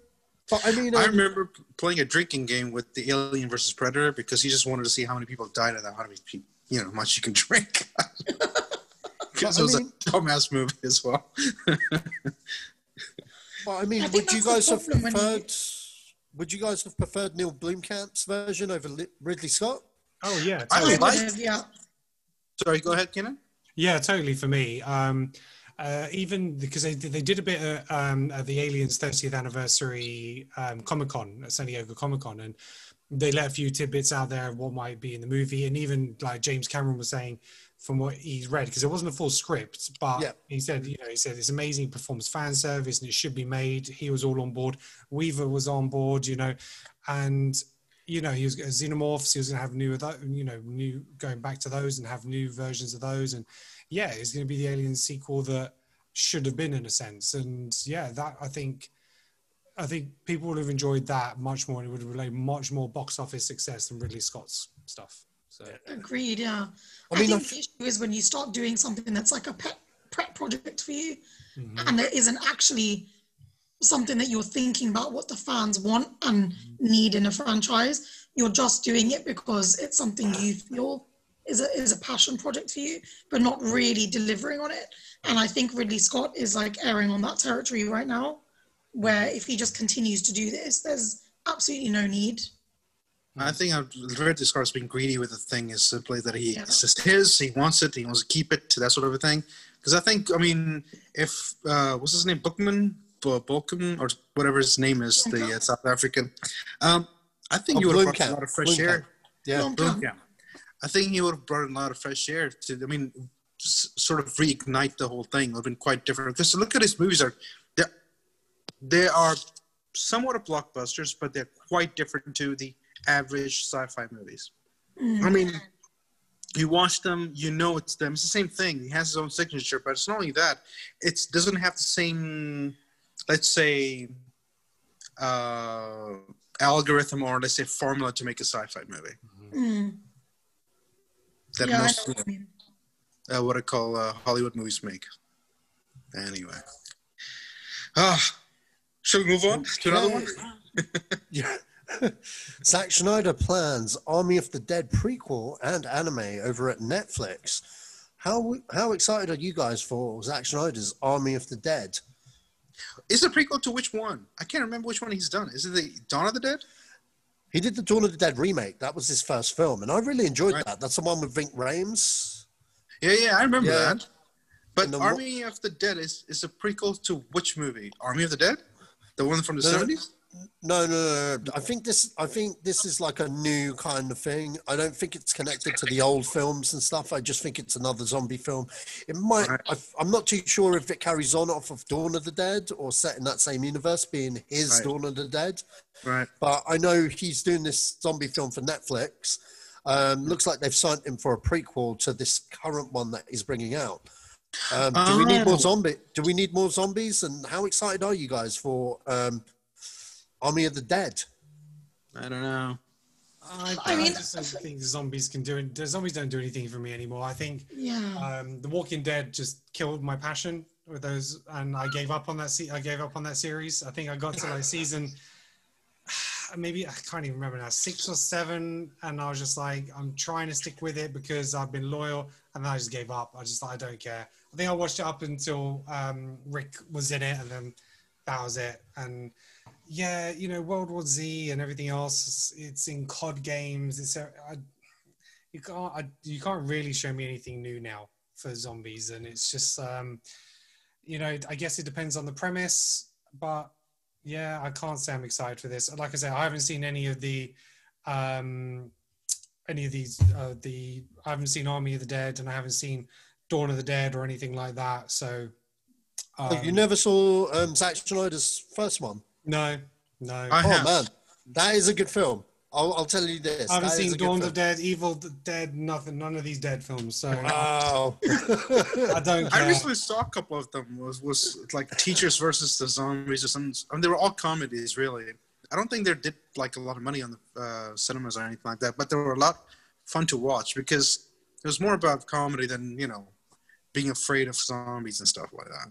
but I mean, I um, remember playing a drinking game with the Alien versus Predator because he just wanted to see how many people died and that how many people, you know, much you can drink. Because it was mean- a dumbass movie as well. but I mean, I would you guys have problem when you- preferred? Would you guys have preferred Neil Blomkamp's version over Ridley Scott? Oh yeah, I totally. I would like- yeah. Sorry, go ahead, Kenan. Yeah, totally for me. Um, uh, even because they they did a bit uh, um, at the Aliens 30th anniversary um, Comic Con at San Diego Comic Con, and they let a few tidbits out there of what might be in the movie, and even like James Cameron was saying from what he's read because it wasn't a full script, but Yeah. he said you know he said it's amazing He performs fan service and it should be made. He was all on board. Weaver was on board, you know, and you know, he was uh, xenomorphs. He was going to have new, you know, new going back to those and have new versions of those. And yeah, it's going to be the Alien sequel that should have been in a sense. And yeah, that I think, I think people would have enjoyed that much more. and It would have relate much more box office success than Ridley Scott's stuff. So Agreed, yeah. I I, mean, think I've- the issue is when you start doing something that's like a pet prep project for you, Mm-hmm. and it isn't actually something that you're thinking about what the fans want and need in a franchise. You're just doing it because it's something you feel is a is a passion project for you, but not really delivering on it. And I think Ridley Scott is like erring on that territory right now, where if he just continues to do this, there's absolutely no need. I think I've Ridley Scott's being greedy with the thing is simply that he Yeah. it's just his, he wants it, he wants to keep it, that sort of a thing. Because I think, I mean, if uh, what's his name, Bookman, Bo- Bokum, or whatever his name is, the uh, South African, um, I think Oh, he would have brought Bloomkamp. a lot of fresh Bloomkamp. air. Yeah. Blomkamp. Bloomkamp. I think he would have brought a lot of fresh air to, I mean, s- sort of reignite the whole thing. It would have been quite different. Because look at his movies they're- they are somewhat of blockbusters, but they're quite different to the average sci-fi movies. I mean, you watch them, you know it's them. It's the same thing. He has his own signature, but it's not only that. It doesn't have the same, let's say, uh, algorithm or let's say formula to make a sci-fi movie Mm. that Yeah, I most what you mean. uh, what I call uh, Hollywood movies make. Anyway, ah, should we move on to another one? Yeah. Zack Snyder plans Army of the Dead prequel and anime over at Netflix. How how excited are you guys for Zack Snyder's Army of the Dead? Is it a prequel to which one? I can't remember which one he's done. Is it the Dawn of the Dead? He did the Dawn of the Dead remake. That was his first film, and I really enjoyed Right. that. That's the one with Ving Rhames. Yeah, yeah, I remember Yeah. that. But the Army of the Dead is, is a prequel to which movie? Army of the Dead? The one from the seventies? No, no, no, no. I think this. I think this is like a new kind of thing. I don't think it's connected to the old films and stuff. I just think it's another zombie film. It might. Right. I, I'm not too sure if it carries on off of Dawn of the Dead or set in that same universe, being his Right. Dawn of the Dead. Right. But I know he's doing this zombie film for Netflix. Um, looks like they've signed him for a prequel to this current one that he's bringing out. Um, do we need Oh. more zombie? Do we need more zombies? And how excited are you guys for um, Army of the Dead? I don't know. I, I I, mean- just don't think zombies can do it. The zombies don't do anything for me anymore. I think Yeah. um, The Walking Dead just killed my passion with those, and I gave up on that. Se- I gave up on that series. I think I got to like season, maybe I can't even remember now, six or seven, and I was just like, I'm trying to stick with it because I've been loyal, and then I just gave up. I just I don't care. I think I watched it up until um, Rick was in it, and then that was it. And yeah, you know, World War Z and everything else. It's in COD games. It's uh, I, you can't I, you can't really show me anything new now for zombies, and it's just um, you know, I guess it depends on the premise, but yeah, I can't say I'm excited for this. Like I said, I haven't seen any of the um, any of these. Uh, the I haven't seen Army of the Dead, and I haven't seen Dawn of the Dead or anything like that. So Oh, you um, never saw um, Zack Snyder's first one? No, no. I oh have. man, that is a good film. I'll, I'll tell you this. I haven't that is seen a Dawn of the Dead, Evil D- Dead, nothing, none of these dead films. So Wow. I don't Care. I recently saw a couple of them. Was was like Teachers versus the Zombies or something. I mean, they were all comedies, really. I don't think they did like a lot of money on the uh, cinemas or anything like that, but they were a lot fun to watch because it was more about comedy than you know being afraid of zombies and stuff like that.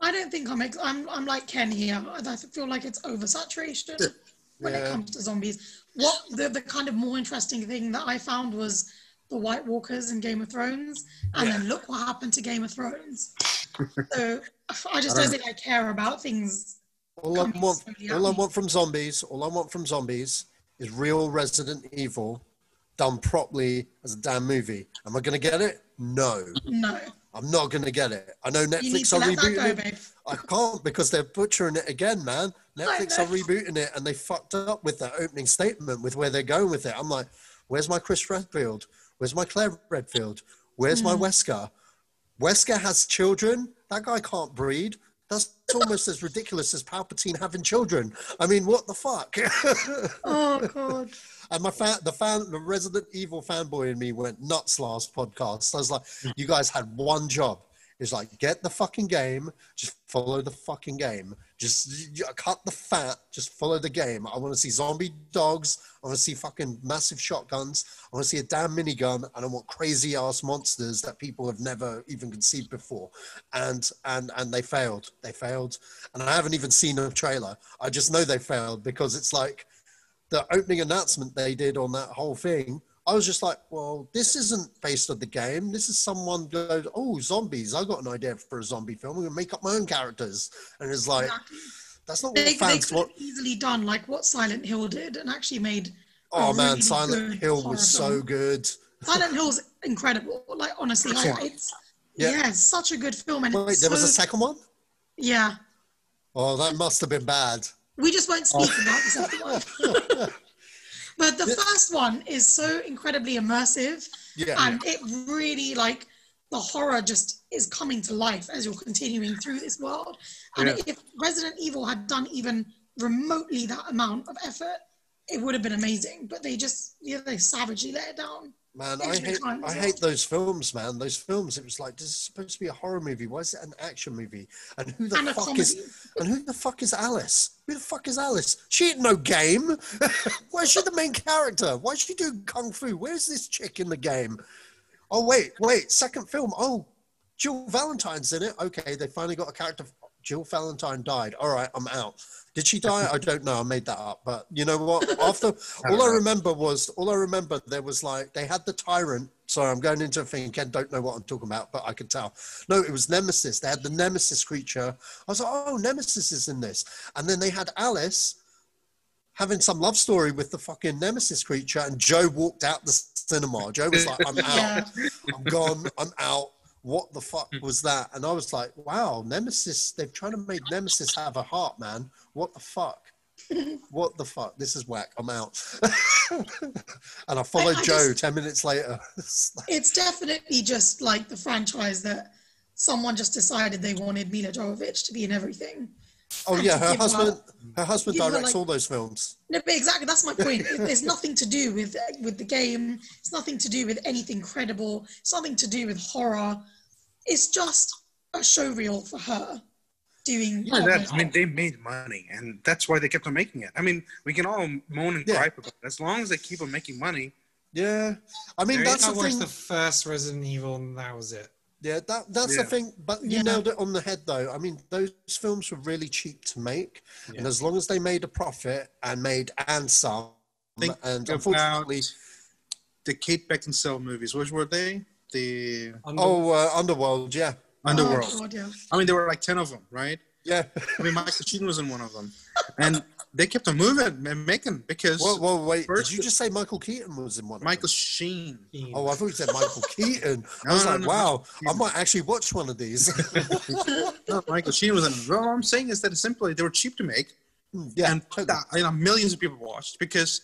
I don't think I'm. Ex- I'm. I'm like Ken here. I feel like it's oversaturation when it comes to zombies. What the the kind of more interesting thing that I found was the White Walkers in Game of Thrones, and then look what happened to Game of Thrones. so I just don't think I care about things. All I want, all I want from zombies, all I want from zombies is real Resident Evil done properly as a damn movie. Am I going to get it? No, No, I'm not going to get it. I know Netflix are rebooting go, it. I can't because they're butchering it again, man. Netflix are rebooting it and they fucked up with their opening statement with where they're going with it. I'm like, where's my Chris Redfield? Where's my Claire Redfield? Where's my Wesker? Wesker has children. That guy can't breed. That's almost as ridiculous as Palpatine having children. I mean, what the fuck? Oh God. And my fan, the fan, the Resident Evil fanboy in me went nuts last podcast. I was like, you guys had one job. It's like, get the fucking game, just follow the fucking game. Just cut the fat, just follow the game. I want to see zombie dogs. I want to see fucking massive shotguns. I want to see a damn minigun, and I want crazy ass monsters that people have never even conceived before. And and and they failed. They failed. And I haven't even seen a trailer. I just know they failed because it's like the opening announcement they did on that whole thing, I was just like, well, this isn't based on the game. This is someone goes, oh, zombies. I got an idea for a zombie film. I'm gonna make up my own characters, and it's like, Exactly. that's not what They, they fans could want. have easily done like what Silent Hill did and actually made. Oh man, really Silent Hill was so good. Silent Hill's incredible. Like honestly, like, Excellent. it's Yeah. yeah. it's such a good film. And Wait, there was a second one. Yeah, Oh, that must have been bad. we just won't Oh. speak about the second one. but the first one is so incredibly immersive, Yeah, and it really like the horror just is coming to life as you're continuing through this world. And Yeah. if Resident Evil had done even remotely that amount of effort, it would have been amazing. But they just yeah, they savagely let it down. Man, I hate I hate those films, man. Those films, it was like this is supposed to be a horror movie. Why is it an action movie? And who the And fuck is and who the fuck is Alice? Who the fuck is Alice? She ain't no game. Why is she the main character? Why is she doing kung fu? Where's this chick in the game? Oh wait, wait, second film. Oh, Jill Valentine's in it. Okay, they finally got a character. Jill Valentine died. All right, I'm out. Did she die? I don't know. I made that up. But you know what? After all I remember was all I remember there was like they had the tyrant. Sorry, I'm going into a thing. Ken don't know what I'm talking about, but I can tell. No, it was Nemesis. They had the Nemesis creature. I was like, oh, Nemesis is in this. And then they had Alice having some love story with the fucking Nemesis creature, and Joe walked out the cinema. Joe was like, I'm out. I'm gone. I'm out. What the fuck hmm. was that? And I was like, wow, Nemesis, they've tried to make Nemesis have a heart, man. What the fuck? What the fuck? This is whack. I'm out. and I followed I Joe just- 10 minutes later. It's definitely just like the franchise that someone just decided they wanted Milla Jovovich to be in everything. Oh, yeah, her give her- husband, her husband give her, directs like- all those films. No, but exactly that's my point. It- There's nothing to do with uh, with the game. It's nothing to do with anything credible. It's nothing to do with horror. It's just a show reel for her doing. Yeah, that, I mean, they made money, and that's why they kept on making it. I mean, we can all moan and Yeah. gripe about it. As long as they keep on making money, Yeah. I mean, There that's I the watched thing. the first Resident Evil, and that was it. Yeah, that that's Yeah. the thing. But you Yeah. nailed it on the head, though. I mean, those films were really cheap to make, and as long as they made a profit and made and some, Think and about unfortunately, the Kate Beckinsale movies, which were they? The Under- oh, uh, Underworld, yeah, Underworld. Oh, God, yeah. I mean, there were like ten of them, right? yeah. I mean, Michael Keaton was in one of them, and they kept on moving and making because Whoa, whoa, wait! First- Did you just say Michael Keaton was in one? of Michael them? Sheen. Oh, I thought you said Michael Keaton. I was no, like, no, wow, I might actually watch one of these. No, Michael Sheen was in. it. Well, All I'm saying is that simply they were cheap to make, hmm, yeah, and totally. that, you know, millions of people watched because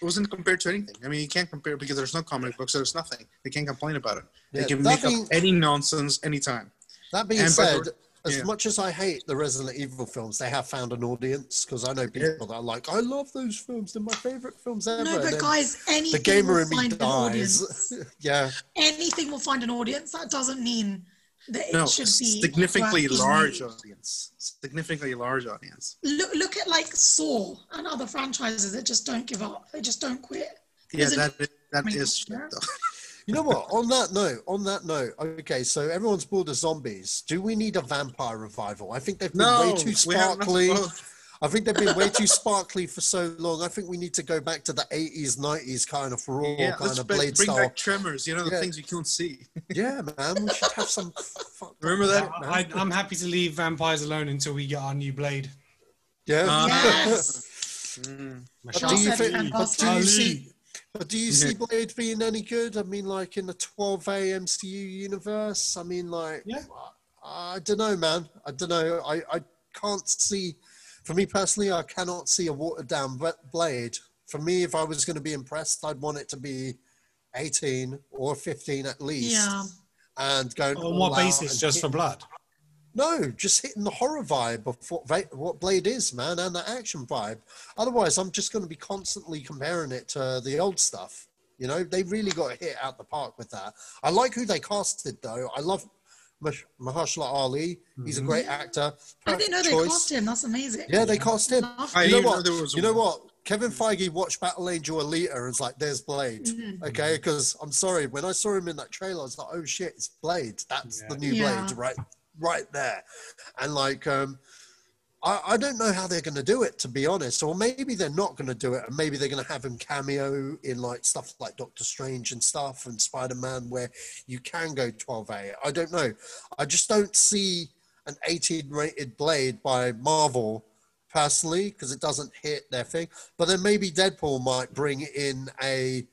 it wasn't compared to anything. I mean, you can't compare because there's no comic books. So there's nothing. They can't complain about it. They Yeah, can make being- up any nonsense anytime. That being And by the said, way- as yeah. much as I hate the Resident Evil films, they have found an audience because I know people that are like, I love those films. They're my favorite films ever. No, And but then guys, the anything gamer will in me find an dies. audience. yeah. Anything will find an audience. That doesn't mean that it No, should be significantly wacky. large audience. Significantly large audience. Look, look at like Saw and other franchises that just don't give up. They just don't quit. Yeah, Isn't- that is, that I mean, is yeah. shit, though. You know what? On that note, on that note, okay, so everyone's bored of zombies. Do we need a vampire revival? I think they've been No, way too we have enough sparkly. I think they've been way too sparkly for so long. I think we need to go back to the 80s, 90s kind of raw Yeah, kind of bring, blade bring style. back Tremors. You know the Yeah. things you can't see. Yeah, man, we should have some. fuck- Remember that? I, I'm happy to leave vampires alone until we get our new blade. Yeah. Uh, Yes. Mm. But do you think? But do you see? But do you see Blade being any good? I mean, like in the 12A MCU universe. I mean, like, Yeah. I don't know, man. I don't know. I, I can't see. For me personally, I cannot see a watered down Blade. For me, if I was going to be impressed, I'd want it to be 18 or 15 at least. Yeah. And going On all what basis? Just hit- for blood? No, just hitting the horror vibe of what, what Blade is, man, and the action vibe. Otherwise, I'm just going to be constantly comparing it to the old stuff. You know, they really got hit out the park with that. I like who they casted, though. I love Mash- Mahershala Ali. He's a great actor. I didn't know Perfect they choice. cast him. That's amazing. Yeah, they cast him. I You know didn't know what? there You know what? Kevin Feige watched Battle Angel Alita and was like, "There's Blade." Mm-hmm. Okay, because I'm sorry, when I saw him in that trailer, I was like, "Oh shit, it's Blade! That's Yeah. the new Yeah. Blade, right, right there." And like, um, I, I don't know how they're going to do it, to be honest. Or maybe they're not going to do it, and maybe they're going to have him cameo in like stuff like Doctor Strange and stuff and Spider Man, where you can go 12A. I don't know. I just don't see an 18 rated Blade by Marvel personally because it doesn't hit their thing. But then maybe Deadpool might bring in a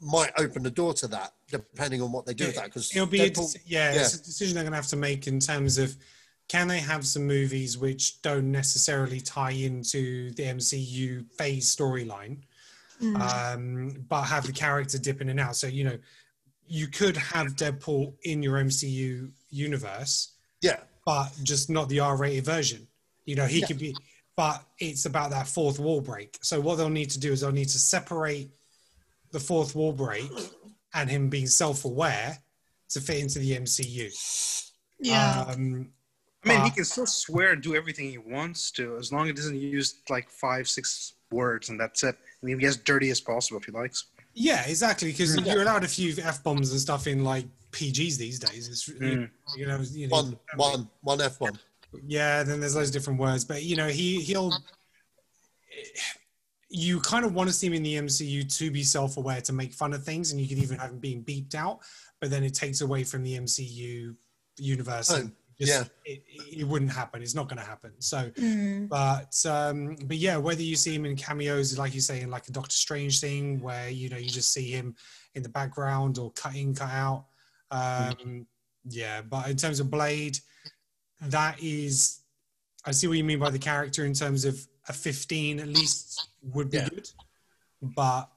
might open the door to that, depending on what they do with that. Because It'll be a Deadpool, deci- yeah, yeah. it's a decision they're going to have to make in terms of can they have some movies which don't necessarily tie into the MCU phase storyline, um, but have the character dip in and out. So you know, you could have Deadpool in your MCU universe, yeah, but just not the R-rated version. You know, he Yeah. could be, but it's about that fourth wall break. So what they'll need to do is they'll need to separate the fourth wall break and him being self-aware to fit into the MCU. Yeah. Um, I mean, he can still swear and do everything he wants to, as long as he doesn't use like five, six words, and that's it. And he can as dirty as possible if he likes. yeah, exactly. Because you're allowed a few f bombs and stuff in like PGs these days. It's you, you know, you know one, one, one F bomb. Yeah, then there's loads of different words, but you know, he he'll. You kind of want to see him in the MCU to be self-aware to make fun of things, and you could even have him being beeped out, but then it takes away from the MCU universe. and just, yeah. it, it wouldn't happen. It's not going to happen. So, Mm. but um, but yeah, whether you see him in cameos, like you say, in like a Doctor Strange thing, where you know you just see him in the background or cut in, cut out. Um, yeah, but in terms of Blade, that is, I see what you mean by the character in terms of a 15 at least would be Yeah. good, but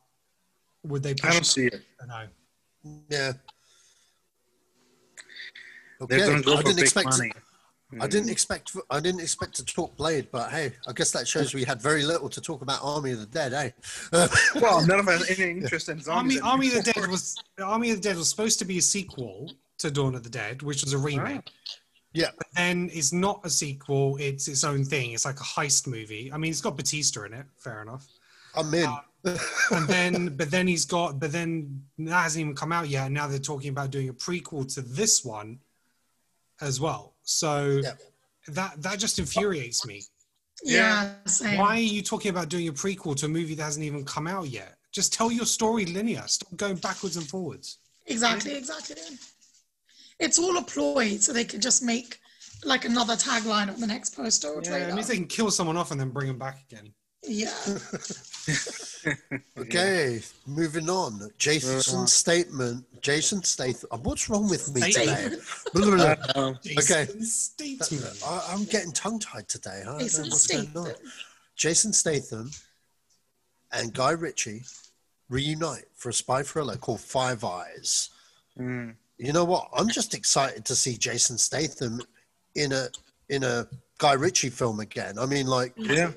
would they? I don't see it. I don't know. Yeah. Okay, go I didn't expect. money. I didn't expect. I didn't expect to talk Blade, but hey, I guess that shows we had very little to talk about Army of the Dead, eh? Well, none of us any interest in Army. Army of the Dead was Army of the Dead was supposed to be a sequel to Dawn of the Dead, which was a remake. Yeah. But then it's not a sequel; it's its own thing. It's like a heist movie. I mean, it's got Batista in it. Fair enough. I'm in. Uh, and then, but then he's got, but then that hasn't even come out yet. And now they're talking about doing a prequel to this one as well. So Yeah. that that just infuriates me. Yeah. Same. Why are you talking about doing a prequel to a movie that hasn't even come out yet? Just tell your story linear. Stop going backwards and forwards. Exactly, exactly. It's all a ploy so they can just make like another tagline on the next poster or Yeah, trailer. it means they can kill someone off and then bring them back again. Yeah. Okay, moving on. Jason statement. Jason Statham. What's wrong with me today? Okay. Jason Statham. I, I'm getting tongue tied today. I don't know Jason what's going on. Statham. Jason Statham and Guy Ritchie reunite for a spy thriller called Five Eyes. Mm. You know what? I'm just excited to see Jason Statham in a in a Guy Ritchie film again. I mean, like, Yeah.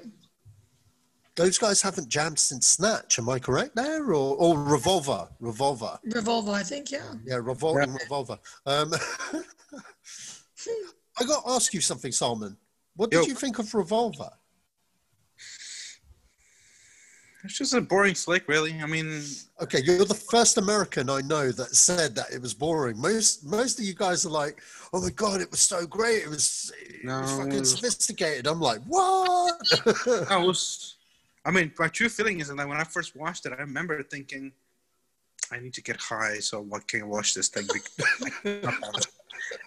those guys haven't jammed since Snatch. Am I correct there? Or or Revolver? Revolver. Revolver, I think, yeah. Yeah, Revolver. Revolver. Um, I got to ask you something, Salman. What did Yo. you think of Revolver? It's just a boring flick, really. I mean, Okay, you're the first American I know that said that it was boring. Most most of you guys are like, "Oh my god, it was so great! It was, it was fucking sophisticated." I'm like, "What?" I was. I mean, my true feeling is that when I first watched it, I remember thinking, I need to get high so I can watch this thing.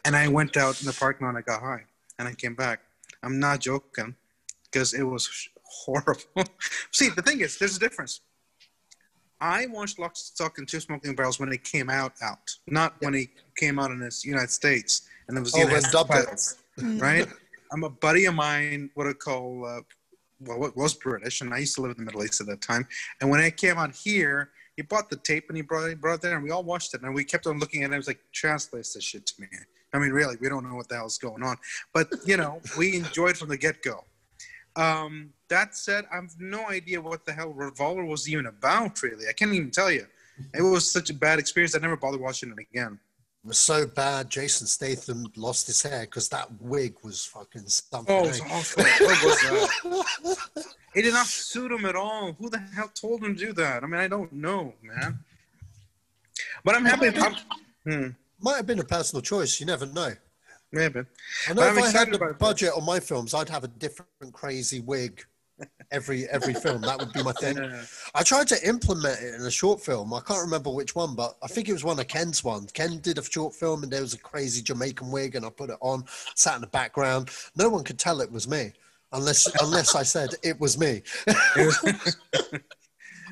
and I went out in the parking lot and I got high. And I came back. I'm not joking because it was horrible. See, the thing is, there's a difference. I watched Lock, Stock, and Two Smoking Barrels when it came out, out, not when it came out in the United States. And it was Oh, United when dubbed right? I'm a buddy of mine, what I call, uh, well, what was British, and I used to live in the Middle East at that time. And when it came out here, he bought the tape and he brought it, brought it there, and we all watched it. And we kept on looking at it. I was like, translate this shit to me. I mean, really, we don't know what the hell's going on. But, you know, we enjoyed from the get go. Um, that said, I have no idea what the hell Revolver was even about, really. I can't even tell you. It was such a bad experience. I never bothered watching it again. It was so bad. Jason Statham lost his hair because that wig was fucking something. Oh, it was awful. Was that? It did not suit him at all. Who the hell told him to do that? I mean, I don't know, man. But I'm happy. I'm, hmm, Might have been a personal choice. You never know. Maybe. I But know I'm if I had the it. budget on my films, I'd have a different crazy wig every every film. That would be my thing. Yeah. I tried to implement it in a short film. I can't remember which one, but I think it was one of Ken's ones. Ken did a short film and there was a crazy Jamaican wig and I put it on, sat in the background. No one could tell it was me. Unless unless I said it was me.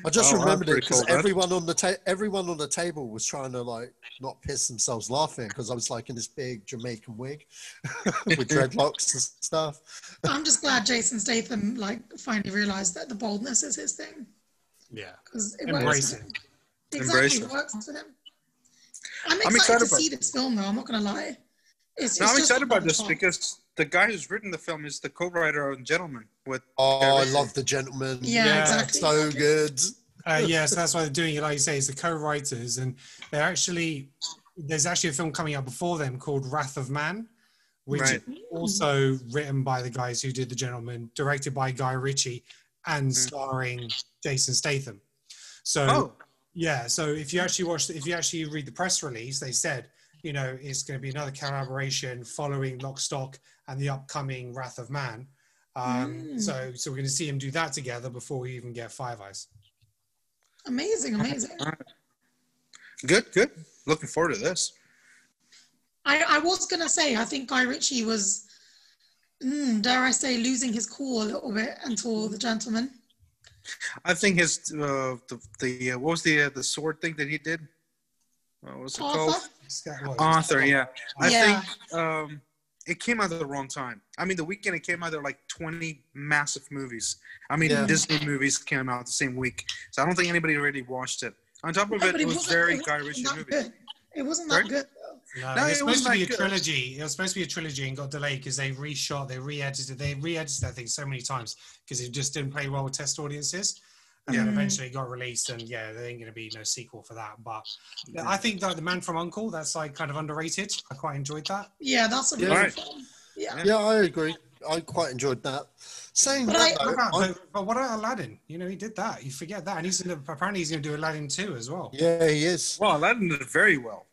I just Oh, remembered it because cool, everyone on the ta- everyone on the table was trying to like not piss themselves laughing because I was like in this big Jamaican wig with dreadlocks and stuff. I'm just glad Jason Statham like finally realized that the boldness is his thing Yeah. because it Embrace works. it. for him. Embrace Exactly, it. it works for him. I'm I'm excited, excited to about- see this film though. I'm not gonna lie. It's, No, it's I'm excited about this top. because the guy who's written the film is the co-writer of Gentleman with. Oh, I love the gentleman. Yeah, Yeah. exactly. So good. Uh, yeah, so that's why they're doing it. Like you say, it's the co-writers, and they're actually there's actually a film coming out before them called Wrath of Man, which Right. is also written by the guys who did The Gentlemen, directed by Guy Ritchie, and Mm. starring Jason Statham. So Oh, yeah, so if you actually watch, if you actually read the press release, they said, you know, it's going to be another collaboration following Lock, Stock, and the upcoming Wrath of Man. Um, Mm. So, so we're going to see him do that together before we even get Five Eyes. Amazing, amazing. good, good. Looking forward to this. I, I was gonna say I think Guy Ritchie was, mm, dare I say, losing his cool a little bit until The Gentlemen. I think his uh, the the uh, what was the uh, the sword thing that he did? What was it called? Arthur? What, Arthur. Yeah, I Yeah. think um, it came out at the wrong time. I mean, the weekend it came out there were like 20 massive movies. I mean, Yeah. Disney movies came out the same week, so I don't think anybody really watched it. On top of No, it, but it was wasn't- very it Guy wasn't Ritchie that movie. good. It wasn't that Sorry? good though. No, No, it's it supposed wasn't to be a good. trilogy. It was supposed to be a trilogy and got delayed because they reshot, they re-edited, they re-edited that thing so many times because it just didn't play well with test audiences. And then Yeah. eventually got released, and yeah, there ain't going to be no sequel for that. But I think like the Man from Uncle, that's like kind of underrated. I quite enjoyed that. Yeah, that's a Yeah. really Right. film. Yeah. Yeah, I agree. I quite enjoyed that. Saying But that, I- though, What about, I- but, but what about Aladdin? You know, he did that. You forget that, and he's gonna, apparently he's going to do Aladdin too as well. yeah, he is. Well, Aladdin did very well.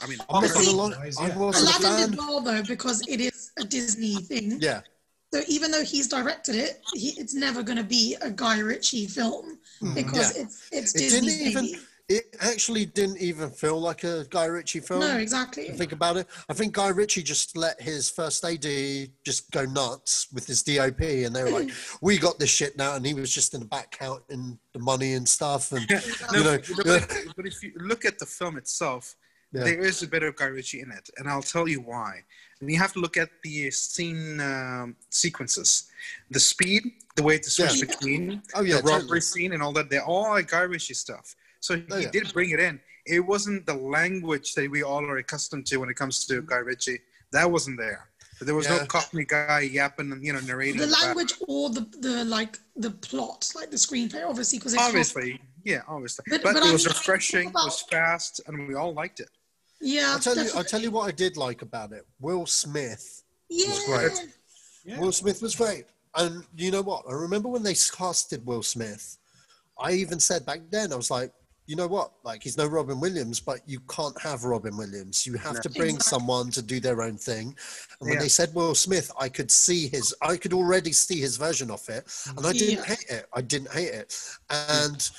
I mean, I'm not Okay. gonna lie, I wasn't a Aladdin did well though because it is a Disney thing. Yeah, So even though he's directed it, he, it's never going to be a Guy Ritchie film hmm. because Yeah. it's it's it Disney's didn't even. baby. It actually didn't even feel like a Guy Ritchie film. No, exactly. Think about it. I think Guy Ritchie just let his first AD just go nuts with his DOP, and they were like, "We got this shit now," and he was just in the back counting the money and stuff, and No, you know, but, but if you look at the film itself, Yeah. there is a bit of Guy Ritchie in it, and I'll tell you why. And you have to look at the scene um, sequences, the speed, the way to switch Yeah. between Oh, yeah, the robbery totally. scene and all that. They're all like Guy Ritchie stuff. So he Oh, yeah. did bring it in. It wasn't the language that we all are accustomed to when it comes to Guy Ritchie. That wasn't there. There was Yeah. no Cockney guy yapping and you know narrating. The in back. language or the the like the plot, like the screenplay, obviously, because obviously, yeah, obviously. But- But, but it I was mean, refreshing, it was fast, and we all liked it. Yeah, I'll tell you. I'll tell you what I did like about it. Will Smith Yeah, was great. Yeah. Will Smith was great. And you know what? I remember when they casted Will Smith, I even said back then, I was like, you know what? Like, he's no Robin Williams, but you can't have Robin Williams. You have to bring Exactly. someone to do their own thing. And when Yeah. they said Will Smith, I could see his, I could already see his version of it. And I didn't Yeah. hate it. I didn't hate it. Hmm. And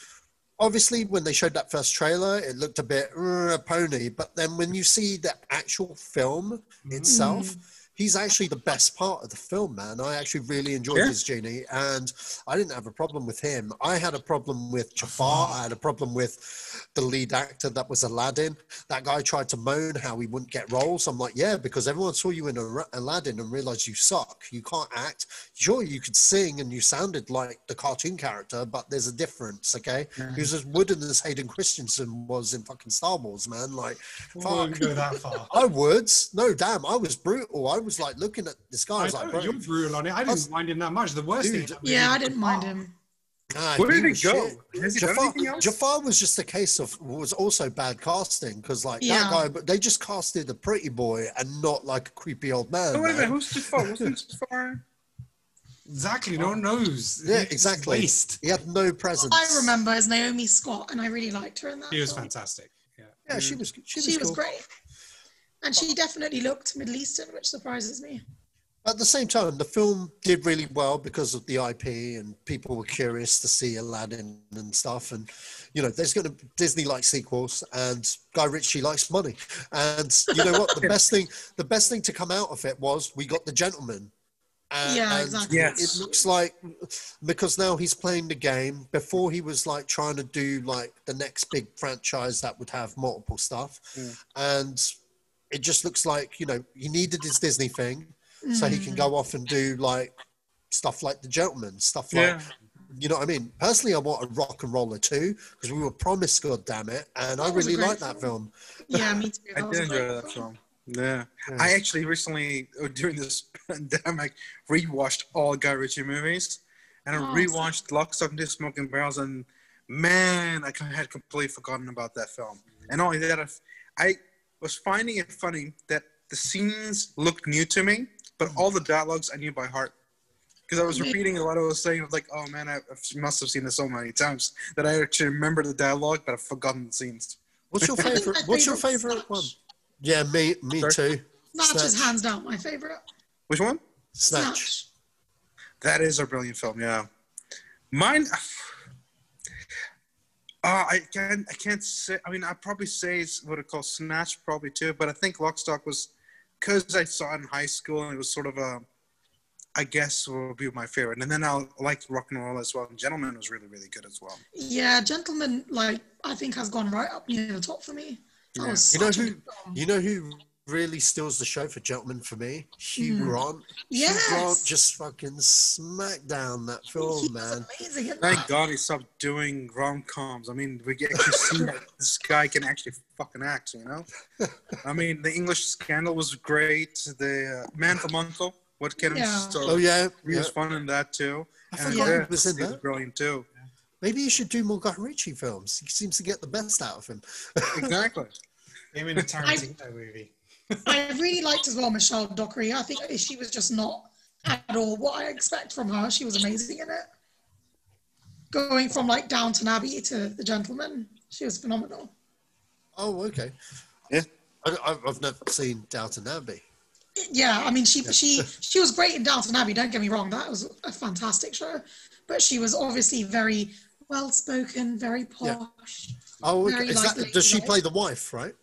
obviously, when they showed that first trailer, it looked a bit uh, pony. But then when you see the actual film itself, he's actually the best part of the film, man. I actually really enjoyed Yeah. his genie, and I didn't have a problem with him. I had a problem with Jafar. I had a problem with the lead actor that was Aladdin. That guy tried to moan how he wouldn't get roles. I'm like, yeah, because everyone saw you in Aladdin and realized you suck. You can't act. Sure, you could sing and you sounded like the cartoon character, but there's a difference, okay? He was as wooden as Hayden Christensen was in fucking Star Wars, man. Like, I fuck. wouldn't go that far. I would. No, damn, I was brutal. I was like looking at this guy. I I was like, bro, you're brutal on it. I didn't That's- mind him that much. The worst Dude. thing. yeah, I didn't mind him. nah, Where did he was go? shit. Has he done Jafar. Jafar was just a case of was also bad casting because like Yeah. that guy, but they just casted a pretty boy and not like a creepy old man. Oh, wait a minute, man. who's Jafar? Who's Jafar? Exactly. No one knows. Yeah, exactly. Waste. He had no presence. I remember as Naomi Scott, and I really liked her in that. He was film. fantastic. Yeah. Yeah, she was. She was, She was cool. great, and she definitely looked Middle Eastern, which surprises me. At the same time, the film did really well because of the IP, and people were curious to see Aladdin and stuff. And you know, there's going to Disney likes sequels, and Guy Ritchie likes money. And you know what? The best thing, the best thing to come out of it was we got the Gentlemen. And, Yeah, and exactly. Yes. It looks like because now he's playing the game. Before he was like trying to do like the next big franchise that would have multiple stuff, mm. and it just looks like you know he needed his Disney thing, so he can go off and do like stuff like the Gentlemen, stuff like Yeah. you know what I mean. Personally, I want a RocknRolla too because we were promised, God damn it, and I That was a really like that film. Yeah, me too. I That was did a great enjoy that film. Yeah. I actually recently, uh, during this pandemic, rewatched all Guy Ritchie movies. And I Oh, rewatched Lock, Stock, and Smoking Barrels. And man, I kind of had completely forgotten about that film. And not only that, I, I was finding it funny that the scenes looked new to me, but all the dialogues I knew by heart. Because I was repeating a lot of what I was saying. I was like, oh man, I, I must have seen this so many times that I actually remember the dialogue, but I've forgotten the scenes. What's your favorite? What's your favorite Snatch. one? Yeah, me, me Sorry? too. Snatch is hands down my favorite. Which one? Snatch. Snatch. That is a brilliant film, yeah. Mine, uh, I can't, I can't say. I mean, I probably say it's what it calls Snatch, probably too. But I think Lockstock was because I saw it in high school, and it was sort of a, I guess, would be my favorite. And then I liked Rock and Roll as well. And Gentlemen was really, really good as well. Yeah, Gentlemen, like I think has gone right up near the top for me. That Yeah. was You know a who? good film. You know who really steals the show for Gentlemen for me? Hugh Grant. Hmm. Yes. Hugh Grant just fucking smacked down that film, was man. amazing Thank that. God he stopped doing rom coms. I mean, we actually see that this guy can actually fucking act. You know. I mean, the English Scandal was great. The uh, Man from Uncle, what Kevin Yeah. Sorbo- Oh yeah, He yeah. was fun in that too. I And forgot he yeah, was in that. brilliant too. Maybe you should do more Guy Ritchie films. He seems to get the best out of him. Exactly. Him in a Tarantino movie. I really liked as well Michelle Dockery. I think she was just not at all what I expect from her. She was amazing in it. Going from like Downton Abbey to The Gentlemen, she was phenomenal. oh, okay. Yeah. I, I- I've never seen Downton Abbey. Yeah, I mean, she she she was great in Downton Abbey. Don't get me wrong, that was a fantastic show. But she was obviously very well spoken, very Yeah. posh. Oh, okay. Very Is like that, does she play the wife, right?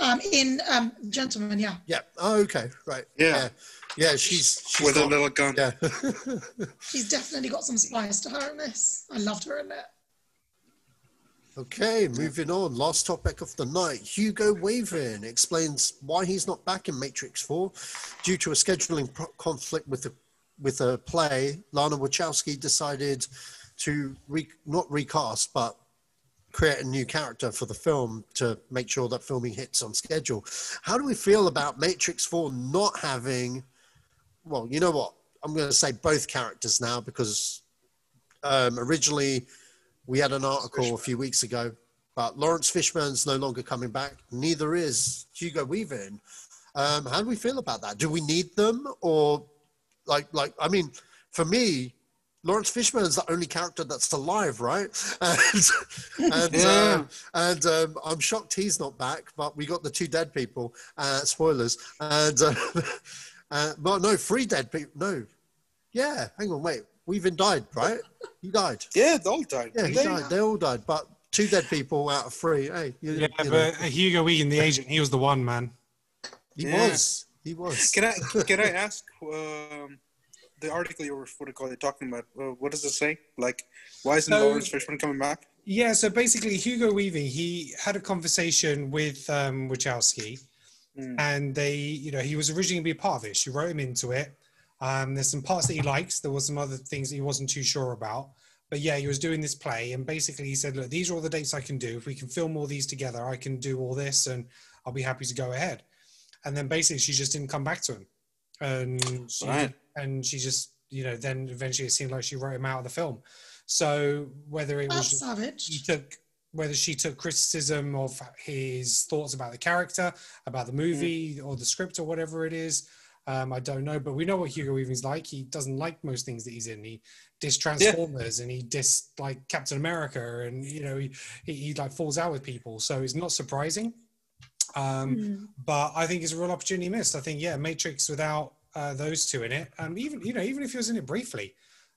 Um, in um, Gentlemen, yeah. Yeah. Oh, okay. Right. Yeah. Yeah. Yeah, she's, she's With a little gun. Yeah. She's definitely got some spice to her in this. I loved her in it. Okay, moving on. Last topic of the night. Hugo Weaving explains why he's not back in Matrix 4 due to a scheduling pro- conflict with the with a play. Lana Wachowski decided to re- not recast, but create a new character for the film to make sure that filming hits on schedule. How do we feel about Matrix 4 not having? Well, you know what? I'm going to say both characters now because um, originally we had an article a few weeks ago, but Laurence Fishburne's no longer coming back. Neither is Hugo Weaving. Um, how do we feel about that? Do we need them, or like, like? I mean, for me, Laurence Fishburne is the only character that's alive, right? And and, Yeah. uh, and um, I'm shocked he's not back. But we got the two dead people. Uh, spoilers. And uh, uh, but no, three dead people. No, yeah. Hang on, wait. Weaving died, right? He died. Yeah, they all died. Yeah, he They- died. They all died, but two dead people out of three. Hey, you, Yeah, you know, but Hugo Weaving, the agent, he was the one man. he Yeah. was. He was. Can I can I ask um, the article you were what do you call it talking about? Uh, what does it say? Like, why isn't So- Laurence Fishburne coming back? Yeah, so basically, Hugo Weaving, he had a conversation with um, Wachowski, Mm. and they, you know, he was originally going to be a part of it. She wrote him into it. Um, there's some parts that he likes. There was some other things that he wasn't too sure about. But yeah, he was doing this play, and basically he said, "Look, these are all the dates I can do. If we can film all these together, I can do all this, and I'll be happy to go ahead." And then basically, she just didn't come back to him, and she, Right. And she just, you know, then eventually it seemed like she wrote him out of the film. So whether it was That's she savage. took whether she took criticism of his thoughts about the character, about the movie or the script or whatever it is. Um, I don't know, but we know what Hugo Weaving's like. He doesn't like most things that he's in. He dis Transformers and he dis like Captain America, and you know he, he he like falls out with people. So it's not surprising. Um, Mm. but I think it's a real opportunity missed. I think yeah, Matrix without uh, those two in it, um, even you know even if he was in it briefly,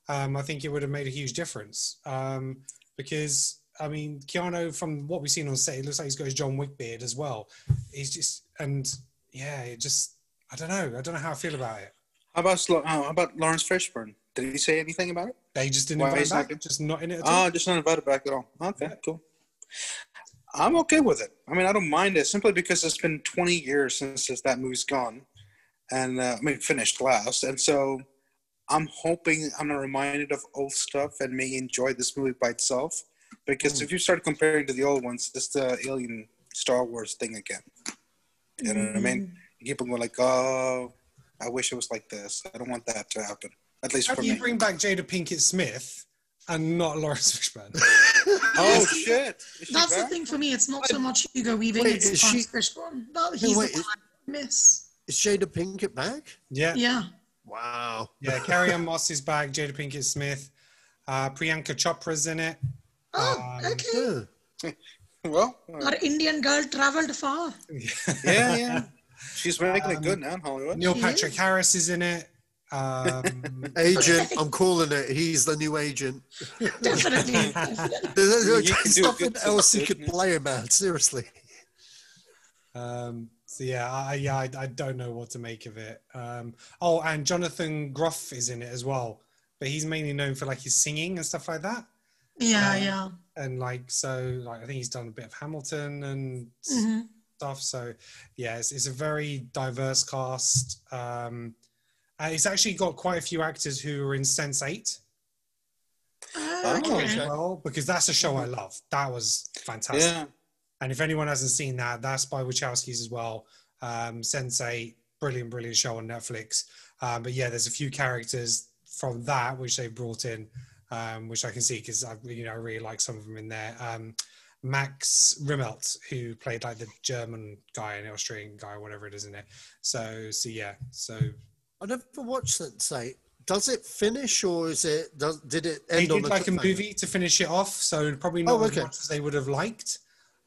um, I think it would have made a huge difference. Um, because I mean, Keanu, from what we've seen on set, it looks like he's got his John Wick beard as well. He's just and yeah, it just I don't know. I don't know how I feel about it. How about uh, how about Laurence Fishburne? Did he say anything about it? They just didn't Why invite him back. Just not in it at all. Oh, just not invited back at all. Okay, cool. I'm okay with it. I mean, I don't mind it simply because it's been 20 years since that movie's gone, and uh, I mean finished last, and so I'm hoping I'm not reminded of old stuff and may enjoy this movie by itself. Because if you start comparing to the old ones, it's the Alien Star Wars thing again. You know what I mean? You keep on going like, oh, I wish it was like this. I don't want that to happen. At least How for do you me. bring back Jada Pinkett Smith and not Laurence Fishburne? Oh shit! Is she That's the thing for me. It's not so much Hugo Weaving, Wait, it's is Laurence she- Fishburne. No, he's wait, the is- I miss. Is Jada Pinkett back? yeah, Yeah. Wow. yeah. Carrie-Anne Moss is back. Jada Pinkett Smith. Uh, Priyanka Chopra's in it. Oh, Um, okay. Yeah. Well, uh, Our Indian girl traveled far. yeah, yeah. She's making it good now in Hollywood. Neil She Patrick is. Harris is in it. Um, Agent, I'm calling it. He's the new agent. Definitely. There's You nothing else he could play him at. Seriously. Um, so yeah, I, yeah, I, I don't know what to make of it. Um, oh, and Jonathan Groff is in it as well, but he's mainly known for like his singing and stuff like that. yeah, Um, yeah. And like, so like, I think he's done a bit of Hamilton and s- hmm stuff. So yeah, it's, it's a very diverse cast. Um, uh, it's actually got quite a few actors who are in Sense Eight Oh, Oh, okay. well, because that's a show I love. That was fantastic. Yeah. And if anyone hasn't seen that, that's by Wachowskis as well. Um, Sense8, brilliant, brilliant show on Netflix. Um, but yeah, there's a few characters from that which they've brought in, um, which I can see because I, you know, I really like some of them in there. Um, Max Riemelt, who played like the German guy and the Australian guy, or whatever it is in it. So, so yeah, so I never watched Sense8. Does it finish or is it? Does, did it they end on did like a movie to finish it off, so probably not Oh, as much as they would have liked.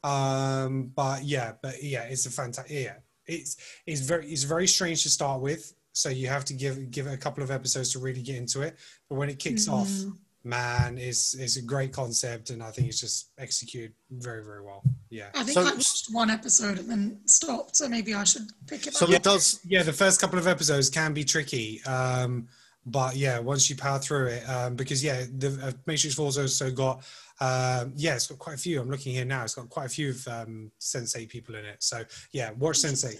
Um, but yeah, but yeah, it's a fantastic. Yeah, it's it's very it's very strange to start with, so you have to give give it a couple of episodes to really get into it. But when it kicks off, Mhm. man, it's it's a great concept, and I think it's just executed very very well. Yeah. I think So- I watched one episode and then stopped, so maybe I should pick it So up. So it does. Yeah, the first couple of episodes can be tricky. Um, but yeah, once you power through it, um, because yeah, the uh, Matrix Four's also got um, yeah, it's got quite a few. I'm looking here now. It's got quite a few of um, Sense8 people in it. So yeah, watch Sense8.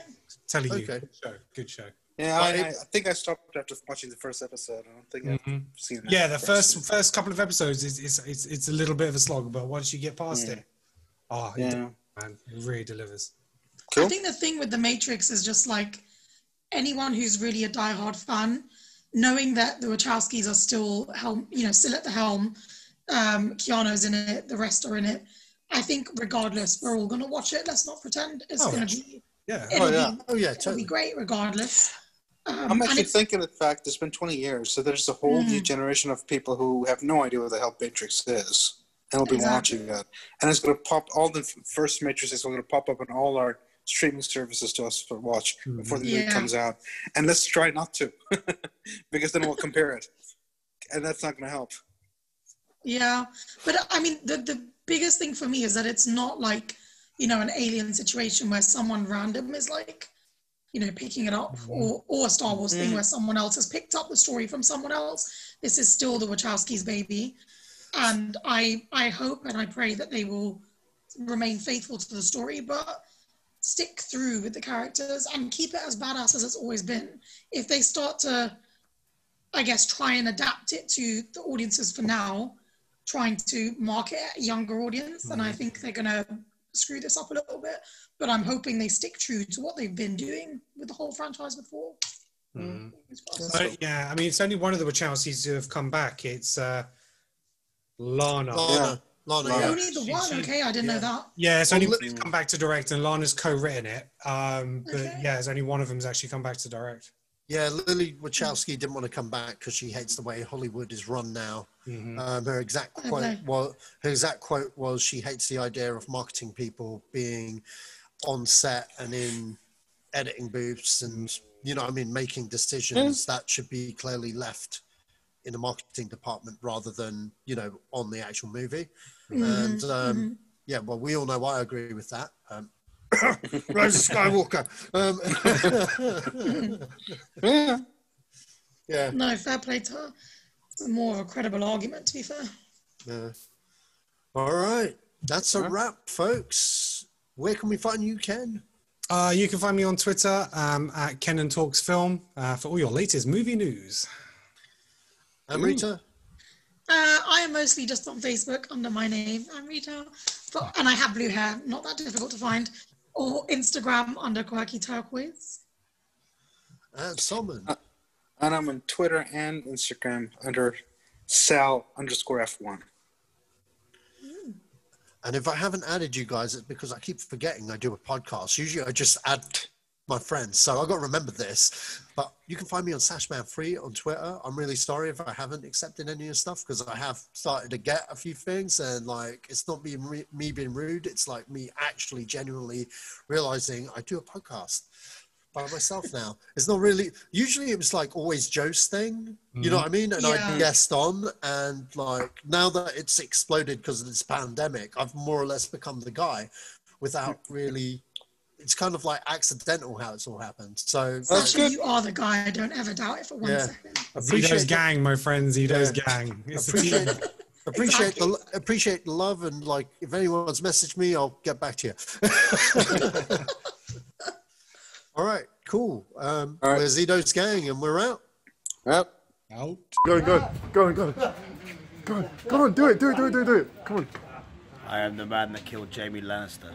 Telling you, good show. Good show. Yeah, I, I, I think I stopped after watching the first episode. I don't think Mhm. I've seen that. Yeah, the first first couple of episodes is it's it's, it's a little bit of a slog, but once you get past Yeah. it, oh, Yeah. delivers, man, it really delivers. I think the thing with the Matrix is just like anyone who's really a diehard fan, knowing that the Wachowskis are still helm, you know, still at the helm, um, Keanu's in it, the rest are in it. I think regardless, we're all gonna watch it. Let's not pretend it's Oh, gonna yeah. be. Yeah. It'll Oh, yeah. be. Oh yeah, It'll be great regardless. Um, I'm actually thinking of the fact it's been 20 years, so there's a whole new Mm. generation of people who have no idea what the hell Matrix is, and will be Exactly. watching that. And it's going to pop, all the first Matrixes are going to pop up in all our streaming services to us for watch before the movie Yeah. comes out. And let's try not to, because then we'll compare it. And that's not going to help. Yeah, but I mean, the the biggest thing for me is that it's not like you know an alien situation where someone random is like, you know, picking it up, or or a Star Wars thing Mm. where someone else has picked up the story from someone else. This is still the Wachowskis' baby, and I I hope and I pray that they will remain faithful to the story, but stick through with the characters and keep it as badass as it's always been. If they start to I guess, try and adapt it to the audiences for now, trying to market a younger audience, then I think they're going to screw this up a little bit. But I'm hoping they stick true to what they've been doing with the whole franchise before. Fingers crossed. But, yeah, I mean, it's only one of the Wachowskis who have come back. It's uh, Lana. Lana, Lana, yeah. Only the She- one, she- okay? I didn't yeah. know that. Yeah, it's only Well, come back to direct, and Lana's co-written it. Um, but Okay. yeah, it's only one of them's actually come back to direct. Yeah, Lily Wachowski didn't want to come back because she hates the way Hollywood is run now. Mhm. Um, her exact quote was her exact quote was she hates the idea of marketing people being on set and in editing booths and you know I mean making decisions that should be clearly left in the marketing department rather than you know on the actual movie. And um, yeah, well, we all know I agree with that. Um, Rise of Skywalker. Um, Yeah. yeah. No, fair play to her. It's more of a credible argument, to be fair. Yeah. All right. That's a wrap, folks. Where can we find you, Ken? Uh, you can find me on Twitter um, at Kenan Talks Film uh, for all your latest movie news. Amrita? Uh, I am mostly just on Facebook under my name, Amrita, but, and I have blue hair, not that difficult to find, or Instagram under Quirky Turquoise. And Solomon. And I'm on Twitter and Instagram under Sal underscore F1. And if I haven't added you guys, it's because I keep forgetting I do a podcast. Usually I just add my friends. So I've got to remember this. But you can find me on SachMan3 on Twitter. I'm really sorry if I haven't accepted any of your stuff because I have started to get a few things. And like, it's not being re- me being rude. It's like me actually genuinely realizing I do a podcast by myself now. It's not really, usually it was like always Joe's thing. You know mm-hmm. what I mean? And Yeah. I guest on. And like, now that it's exploded because of this pandemic, I've more or less become the guy without mm. really. It's kind of like accidental how it's all happened. So Actually, you are the guy. I don't ever doubt it for one Yeah. second. Zedos appreciate the- gang, my friends. Zedos Yeah. gang. It's a team. appreciate appreciate the appreciate the love and like if anyone's messaged me, I'll get back to you. all right, cool. Um, All right. We're Zedos gang, and we're out. Yep. Out. Go on, go on, go on, go on. Go on, go on, do it, do it, do it, do it, do it. Come on. I am the man that killed Jaime Lannister.